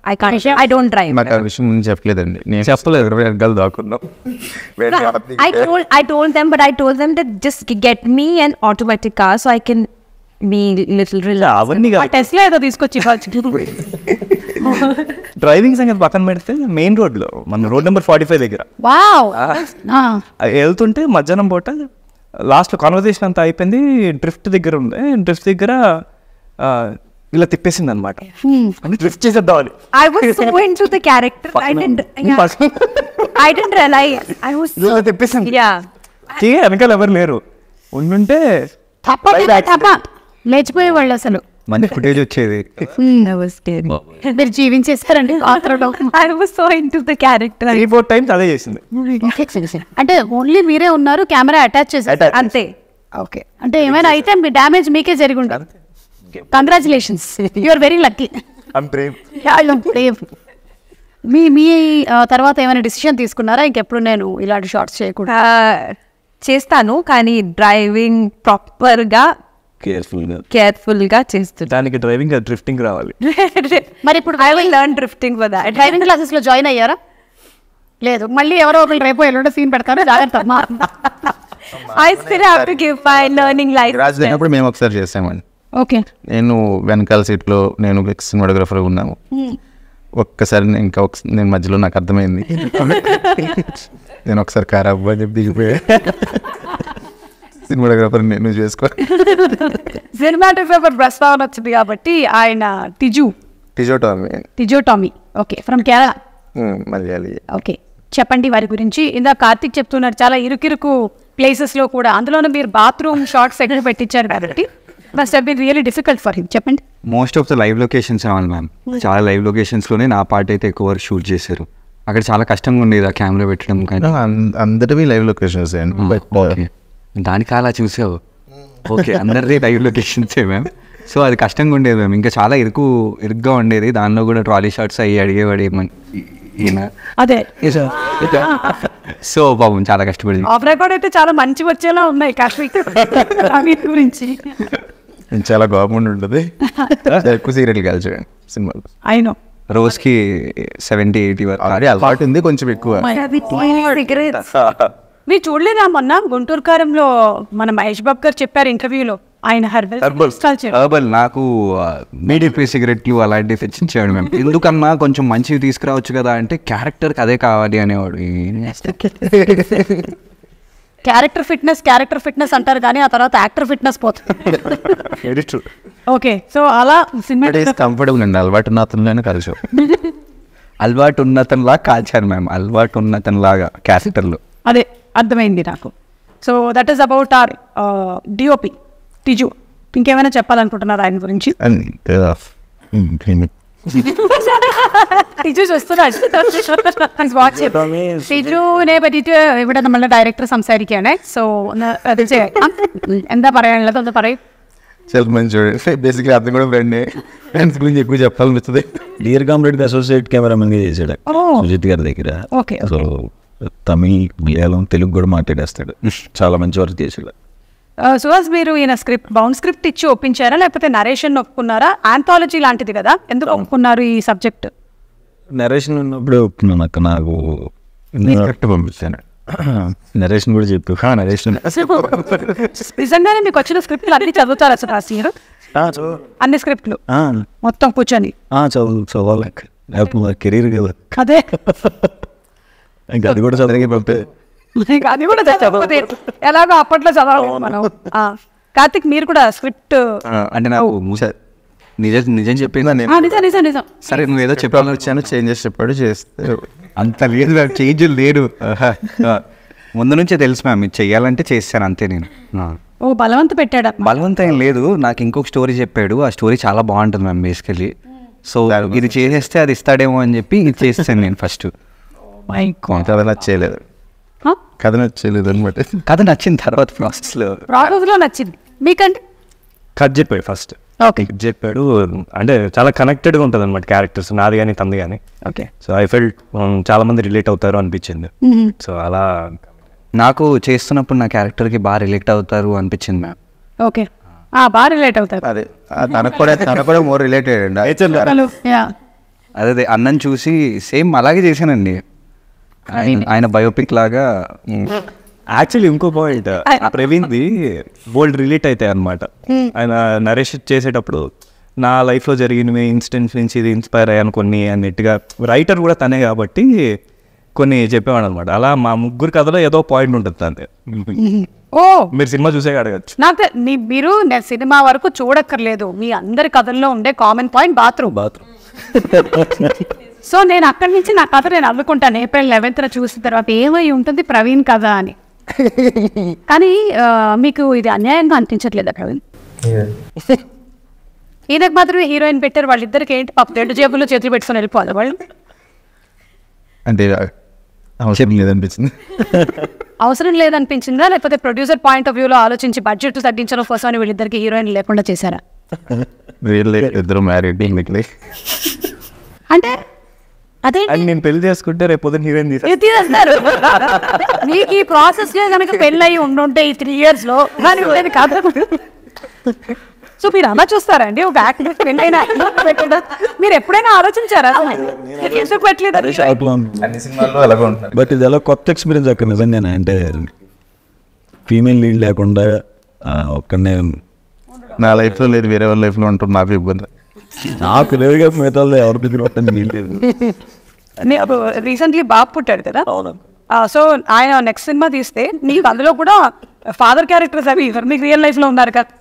I can't I don't drive నాకు ఆ విషయం చెప్పలేదండి. నేను చెప్పలేదు. వెనకాల దాక్కున్నాం. అవన్నీ ఏదో తీసుకొచ్చి డ్రైవింగ్ సంగతి పక్కన పెడితే మెయిన్ రోడ్లో మన రోడ్ నెంబర్ ఫార్టీ ఫైవ్ దగ్గర. వెళ్తుంటే మధ్యాహ్నం పూట లాస్ట్లో కాన్వర్జేషన్ అంతా అయిపోయింది డ్రిఫ్ట్ దగ్గర ఉంది. డ్రిఫ్ట్ దగ్గర ఆ, ఇలా తిప్పేసింది అనమాట డ్రిఫ్ట్ was. ఇలా తిప్పేసింది. వెనకాల ఎవరు లేరు. ఉండుంటే లేచిపోయేవాళ్ళు అసలు. మంచి ఫుటేజ్ వచ్చేది. Was scary. మీరు జీవించేస్తారండి ఆత్రలో I was so into the character. Three four times అదే చేసింది. అంటే ఓన్లీ మీరే ఉన్నారు కెమెరా అటాచ్ చేశారు. Ante. ఓకే అంటే ఏమైనా అయితే మీ డ్యామేజ్ మీకే జరిగి ఉంటుంది congratulations you are very lucky మీ మీ తర్వాత ఏమైనా డిసిషన్ తీసుకున్నారా? ఇంకెప్పుడు నేను ఇలాంటి షార్ట్స్ చేయకూడదు. Uh, చేస్తాను కానీ డ్రైవింగ్ ప్రాపర్గా కేర్ఫుల్గా కేర్ఫుల్గా చేస్తున్నాను దానికి డ్రైవింగ్ డ్రిఫ్టింగ్ రావాలి. మరి ఇప్పుడు I will learn drifting for that driving క్లాసెస్లో జాయిన్ అయ్యారా? లేదు. మళ్ళీ ఎవరో ఒకరు రేపు ఎల్లుండి సీన్ పెడతారు. జాగ్రత్త. I still have to give my learning life Raju అయినప్పుడు మేము ఒకసారి చేసామండి. ఓకే నేను వెనకాల సీట్లో నేను సినిమాటోగ్రఫర్ ఉన్నాము. ఒక్కసారి నేను ఇంకా ఒక నేను మధ్యలో నాకు అర్థమైంది. నేను ఒకసారి కార్ అవ్వ అని చెప్పి దిగిపోయా. సినిమాటోగ్రఫర్ నేను చేసుకో. సినిమాటోగ్రాఫర్ ప్రస్తావన వచ్చింది కాబట్టి ఆయన Tiju Tijo Tommy Tijo Tommy okay from Kerala Malayali okay చెప్పండి వారి గురించి. ఇందా కార్తిక్ చెప్తున్నారు చాలా ఇరుకిరుకు ప్లేసెస్లో కూడా. అందులోనే మీరు బాత్రూమ్ షార్ట్స్ ఎక్కడ పెట్టించారు కాబట్టి? Must been really difficult for him చెప్పండి. Most of the live locations రావాలి మ్యామ్ చాలా లైవ్ లొకేషన్స్లోనే నా పార్ట్ అయితే ఎక్కువ వరకు షూట్ చేశారు. అక్కడ చాలా కష్టంగా ఉండేది ఆ కెమెరా పెట్టడం కానీ. అందరివి లైవ్ లొకేషన్స్ బట్ ఓకే దానికి అలా చూసావు. ఓకే అందరిది లైవ్ లొకేషన్సే మ్యామ్. సో అది కష్టంగా ఉండేది మ్యామ్. ఇంకా చాలా ఇరుకు ఇరుగ్గా ఉండేది. దానిలో కూడా ట్రాలీ షాట్స్ అయ్యి అడిగేవాడు ఏమని ఈయన. అదే. సో పాపం చాలా కష్టపడింది. ఆఫ్ రికార్డ్ అయితే చాలా మంచి వచ్చేలా ఉన్నాయి కాశ్మీర్ గురించి. చాలా గవర్నమెంట్ ఉంటుంది. ఎక్కువ సీరియల్ కలిసాడు సినిమాలు. అయినో రోజుకి సెవెంటీ ఎయిటీ వరకు. అది అలవాటు ఉంది కొంచెం ఎక్కువ. మీరు చూడలేదా మొన్న గుంటూరు కారంలో మన మహేష్ బాబు గారు చెప్పారు ఇంటర్వ్యూలో? ఆయన హెర్బల్ హర్బల్. నాకు మీడియం సిగరెట్లు అలాంటివి తెచ్చించాడు మేము. ఎందుకన్నా కొంచెం మంచివి తీసుకురావచ్చు కదా అంటే క్యారెక్టర్కి అదే కావాలి అనేవాడు? క్యారెక్టర్ ఫిట్నెస్ క్యారెక్టర్ ఫిట్నెస్ అంటారు కానీ ఆ తర్వాత యాక్టర్ ఫిట్నెస్ పోతుంది. ఓకే సో అలా సినిమా కంఫర్టబుల్ అండి అలవాటు ఉన్న అతనిలోనే కలిసాం అలవాటు ఉన్నతనిలా కాల్చాను మేము అలవాటు ఉన్నతనిలాగా క్యారెక్టర్లు అదే అర్థమైంది నాకు so that is about our DOP Tiju ఇంకేమైనా చెప్పాలనుకుంటున్నారు ఆయన గురించి ടിജു ടിജുവിനെ പറ്റിയിട്ട് ഇവിടെ നമ്മളുടെ ഡയറക്ടർ സംസാരിക്കുകയാണ് സോ ഒന്ന് അത് ചെയ്യാം എന്താ പറയാനുള്ളത് ഒന്ന് പറയും చాలా మంచి చూడండి బేసిక్లీ అతను కూడా ఫ్రెండ్ ఫ్రెండ్స్ గురించి ఎక్కువ చెప్పాలనిపిస్తుంది డియర్ కామ్రేడ్ అసోసియేట్ కెమెరామెన్గా చేశాడు సుజిత్ గారి దగ్గర ఓకే సో తమిళ్ మలయాళం తెలుగు కూడా మాట్లాడేస్తాడు. చాలా మంచి వర్క్ చేశాడు. సుహాస్ మీరు ఈయన స్క్రిప్ట్ బౌండ్ స్క్రిప్ట్ ఇచ్చి ఒప్పించారా? లేకపోతే నరేషన్ ఒప్పుకున్నారా? ఆంథాలజీ లాంటిది కదా. ఎందుకు ఒప్పుకున్నారు ఈ సబ్జెక్ట్? నరేషన్ ఉన్నప్పుడు ఒప్పుకున్నాను అక్క నాకు కరెక్ట్ పంపిస్తాను నరేషన్ కూడా చెప్పు. నరేషన్. నిజంగానే మీకు వచ్చిన స్క్రిప్ట్లు అన్ని చదువుతారా సుహాస్ మీరు అన్ని స్క్రిప్ట్లు? మొత్తం కూర్చొని. చదువు చదవాలి కెరీర్ కదా. అదే. ఇంకా అది కూడా చదివి పంపే ఇంకా అది కూడా చదవకపోతే ఎలాగో అప్పట్లో చదవాలి మనం. ఆ, కార్తిక్ మీరు కూడా స్క్రిప్ట్ అంటే నాకు మూస- నిజం నిజం చెప్పిందా నేను? నిజం నిజం నిజం. సరే నువ్వు ఏదో చెప్పాలని వచ్చాను చేంజెస్ చెప్పాడు చేస్తే. అంత లేదు మ్యామ్ చేంజ్ లేడు. ముందు నుంచే తెలుసు మ్యామ్ ఇది చెయ్యాలంటే చేస్తాను అంతే నేను. ఓ బలవంత పెట్టాడు? బలవంతం ఏం లేదు నాకు ఇంకొక స్టోరీ చెప్పాడు ఆ స్టోరీ చాలా బాగుంటుంది మ్యామ్ బేసికలీ సో ఇది చేసేస్తే అది ఇస్తాడేమో అని చెప్పి ఇది చేస్తాను నేను ఫస్ట్. కొంత అలా చేయలేదు. కథ నచ్చలేదు అనమాట కథ నచ్చిన తర్వాత ప్రాసెస్లో ప్రాసెస్లో నచ్చింది. మీకంటే? కట్ చెప్పాడు ఫస్ట్ ఓకే చెప్పాడు అంటే చాలా కనెక్టెడ్గా ఉంటుంది అనమాట క్యారెక్టర్స్ నాది కానీ తంది కానీ ఓకే సో ఐ ఫెల్ట్ చాలా మంది రిలేట్ అవుతారు అనిపించింది. సో అలా నాకు చేస్తున్నప్పుడు నా క్యారెక్టర్కి బాగా రిలేట్ అవుతారు అనిపించింది మ్యామ్ ఓకే బాగా రిలేట్ అవుతారు. అదే. తనకు కూడా తనకు కూడా మోర్ రిలేటెడ్ అండి అదే అన్నం చూసి సేమ్ అలాగే చేశానండి. ఆయన బయోపిక్ లాగా యాక్చువల్లీ ఇంకో పాయింట్ ప్రవీణ్ది బోల్డ్ రిలేట్ అవుతాయి అనమాట ఆయన నరేష్ చేసేటప్పుడు నా లైఫ్లో జరిగినవి ఇన్సిడెంట్స్ నుంచి ఇది ఇన్స్పైర్ అయ్యాను కొన్ని అన్నట్టుగా రైటర్ కూడా తనే కాబట్టి కొన్ని చెప్పేవాడు అనమాట అలా మా ముగ్గురు కథలో ఏదో పాయింట్ ఉంటుంది అంతే. ఓ! మీరు సినిమా చూసే అడగచ్చు నాకు మీరు నేను సినిమా వరకు చూడక్కర్లేదు. మీ అందరి కథల్లో ఉండే common point bathroom bathroom so నేను అక్కడి నుంచి నా కథ నేను అల్లుకుంటాను. ఏప్రిల్ లెవెన్త్న చూసిన తర్వాత ఏమై ఉంటుంది ప్రవీణ్ కథ అని. కానీ మీకు ఇది అన్యాయంగా అనిపించట్లేదా ప్రవీణ్? ఈయనకు మాత్రమే హీరోయిన్ పెట్టారు. వాళ్ళిద్దరికి ఏంటి పాప? రెండు జేబుల్లో చేతులు పెట్టుకొని వెళ్ళిపోవాలి వాళ్ళు. అంటే అవసరం లేదనిపించింది. అవసరం లేదనిపించిందా? లేకపోతే ప్రొడ్యూసర్ పాయింట్ ఆఫ్ వ్యూలో ఆలోచించి బడ్జెట్ తగ్గించడం కోసం అని వీళ్ళిద్దరికి హీరోయిన్ లేకుండా చేశారా? ఇద్దరు మ్యారీడ్ అంటే అదే నేను పెళ్ళి చేసుకుంటే రేపు పొద్దున్న హీరోయిన్ తీసేస్తారు. మీకు ఈ ప్రాసెస్లో కనుక పెళ్ళయి ఉండుంటే ఈ త్రీ ఇయర్స్లో కానీ కాదు. సో మీరు అలా చూస్తారండి ఒక యాక్టర్ పెళ్ళైన మీరు ఎప్పుడైనా ఆలోచించారా? ఎందుకు పెట్టలేదు? ఉంటారు బట్ ఇది ఎలా కొత్త ఎక్స్పీరియన్స్ అక్కడ నిజంగానే. అంటే ఫీమేల్ లీడ్ లేకుండా ఆ, ఒక్కడనే నా లైఫ్లో లేదు వేరే వాళ్ళ లైఫ్లో ఉంటుంది నాకు ఇబ్బంది. నాకు లేదుగా మిగతా వాళ్ళు ఎవరి దగ్గర లేదు రీసెంట్లీ బాబు పుట్టాడు కదా. సో ఆయన నెక్స్ట్ సినిమా తీస్తే నీకు అందులో కూడా ఫాదర్ క్యారెక్టర్స్ అవి మీకు రియల్ లైఫ్లో ఉన్నారు కదా.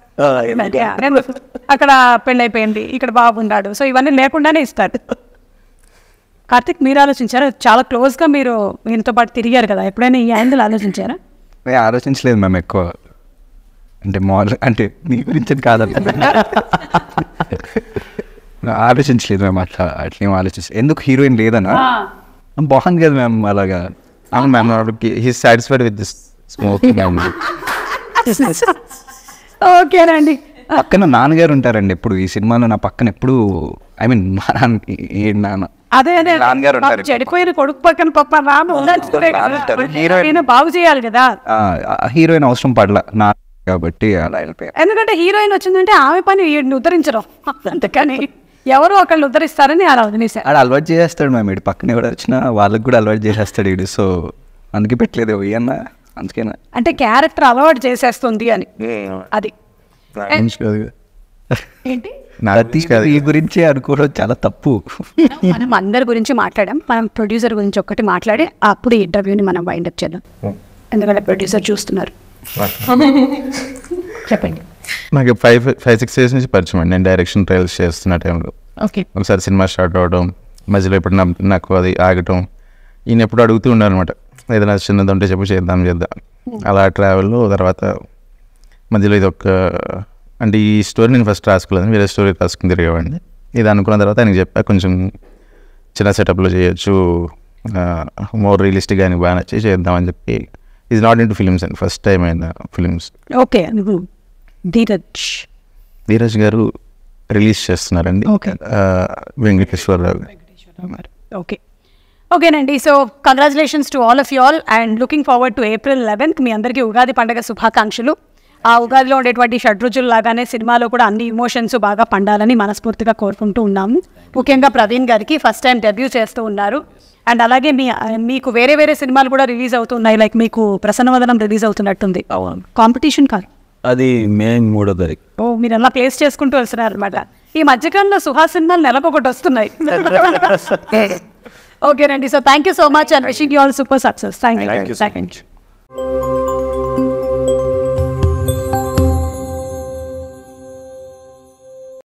అక్కడ పెళ్ళైపోయింది ఇక్కడ బాబు ఉన్నాడు. సో ఇవన్నీ లేకుండానే ఇస్తాడు కార్తిక్ మీరు ఆలోచించారా? చాలా క్లోజ్గా మీరు ఈయనతో పాటు తిరిగారు కదా. ఎప్పుడైనా ఈ యాంగిల్ ఆలోచించారా? నేను ఆలోచించలేదు మ్యామ్ ఎక్కువ. అంటే మాల్ అంటే నీ గురించి కాదంట ఆలోచించలేదు మ్యామ్ అట్లా అట్లేం ఆలోచించలేదు ఎందుకు హీరోయిన్ లేదనా? బాగుంది కదా మ్యామ్ అలాగా. అవును ma'am he satisfied with this smoking ఓకేనండి పక్కన నాన్నగారు ఉంటారండి ఎప్పుడు ఈ సినిమాలో నా పక్కన ఎప్పుడు ఐ మీన్ మా నాన్న ఏ నాన్న. అదే అదే నాన్నగారు. చెడిపోయిన కొడుకు పక్కన పప్ప రాను. ఈయన బాగు చేయాలి కదా. హీరోయిన్ అవసరం పడల నా కాబట్టి అలా వెళ్ళిపోయా ఎందుకంటే హీరోయిన్ వచ్చిందంటే ఆమె పని వీడిని ఉద్ధరించడం. అందుకని ఎవరు ఒకళ్ళు ఉద్ధరిస్తారని అలా వదిలేశారు ఆడ అలవాటు చేసేస్తాడు మ్యామ్. ఇటు పక్కన ఎవరు వచ్చినా వాళ్ళకి కూడా అలవాటు చేసేస్తాడు ఇడు సో అందుకే పెట్టలేదు. అన్న అందుకేనా? అంటే క్యారెక్టర్ అలవాటు చేసేస్తుంది అని. అది. ఏంటి? ఈ గురించి అనుకోవడం చాలా తప్పు. మనం అందరి గురించి మాట్లాడాం. మనం ప్రొడ్యూసర్ గురించి ఒక్కటి మాట్లాడి అప్పుడు ఈ ఇంటర్వ్యూని మనం వైండప్ చేద్దాం. ఎందుకంటే ప్రొడ్యూసర్ చూస్తున్నారు. చెప్పండి. నాకు ఫైవ్ ఫైవ్ సిక్స్ ఇయర్స్ నుంచి పరిచయం అండి. నేను డైరెక్షన్ ట్రయల్స్ చేస్తున్న టైంలో ఓకే ఒకసారి సినిమా స్టార్ట్ అవడం మధ్యలో ఇప్పుడు నాకు అది ఆగటం ఈయన ఎప్పుడు అడుగుతూ ఉండాలన్నమాట. ఏదైనా చిన్నది ఉంటే చెప్పు చేద్దాం చేద్దాం. అలా ట్రావెల్లో తర్వాత మధ్యలో ఇది ఒక అంటే ఈ స్టోరీ నేను ఫస్ట్ రాసుకోలేదు వేరే స్టోరీ రాసుకుని తిరిగేవాడిని. ఇది అనుకున్న తర్వాత ఆయనకి చెప్పా కొంచెం చిన్న సెటప్లో చేయొచ్చు మోర్ రియలిస్టిక్ అని బాగా నచ్చి చేద్దామని చెప్పి. ఇది నాట్ ఇన్ టు ఫిలిమ్స్ అండి ఫస్ట్ టైం అయిన ఫిలిమ్స్ ఓకే ధీరజ్. ధీరజ్ గారు రిలీజ్ చేస్తున్నారండి. వెంకటేశ్వరరావు. ఓకే. ఓకేనండి. So congratulations to all of you all and looking forward to April eleventh మీ అందరికీ ఉగాది పండుగ శుభాకాంక్షలు. ఆ ఉగాదిలో ఉండేటువంటి షడ్రుచులు లాగానే సినిమాలో కూడా అన్ని ఇమోషన్స్ బాగా పండాలని మనస్ఫూర్తిగా కోరుకుంటూ ఉన్నాము. ముఖ్యంగా ప్రవీణ్ గారికి ఫస్ట్ టైం డెబ్యూ చేస్తూ ఉన్నారు. అండ్ అలాగే మీ మీకు వేరే వేరే సినిమాలు కూడా రిలీజ్ అవుతున్నాయి. లైక్ మీకు ప్రసన్నవదనం రిలీజ్ అవుతున్నట్టుంది. కాంపిటీషన్ కాదు. అది మే మూడో తారీఖు. ఓ మీరు అలా ప్లేస్ చేసుకుంటూ వస్తున్నారు అనమాట ఈ మధ్యకాలంలో సుహాస్ సినిమాలు నెలకొకటి వస్తున్నాయి. ఓకేనండి so thank you so much and wishing you all super success thank you thank you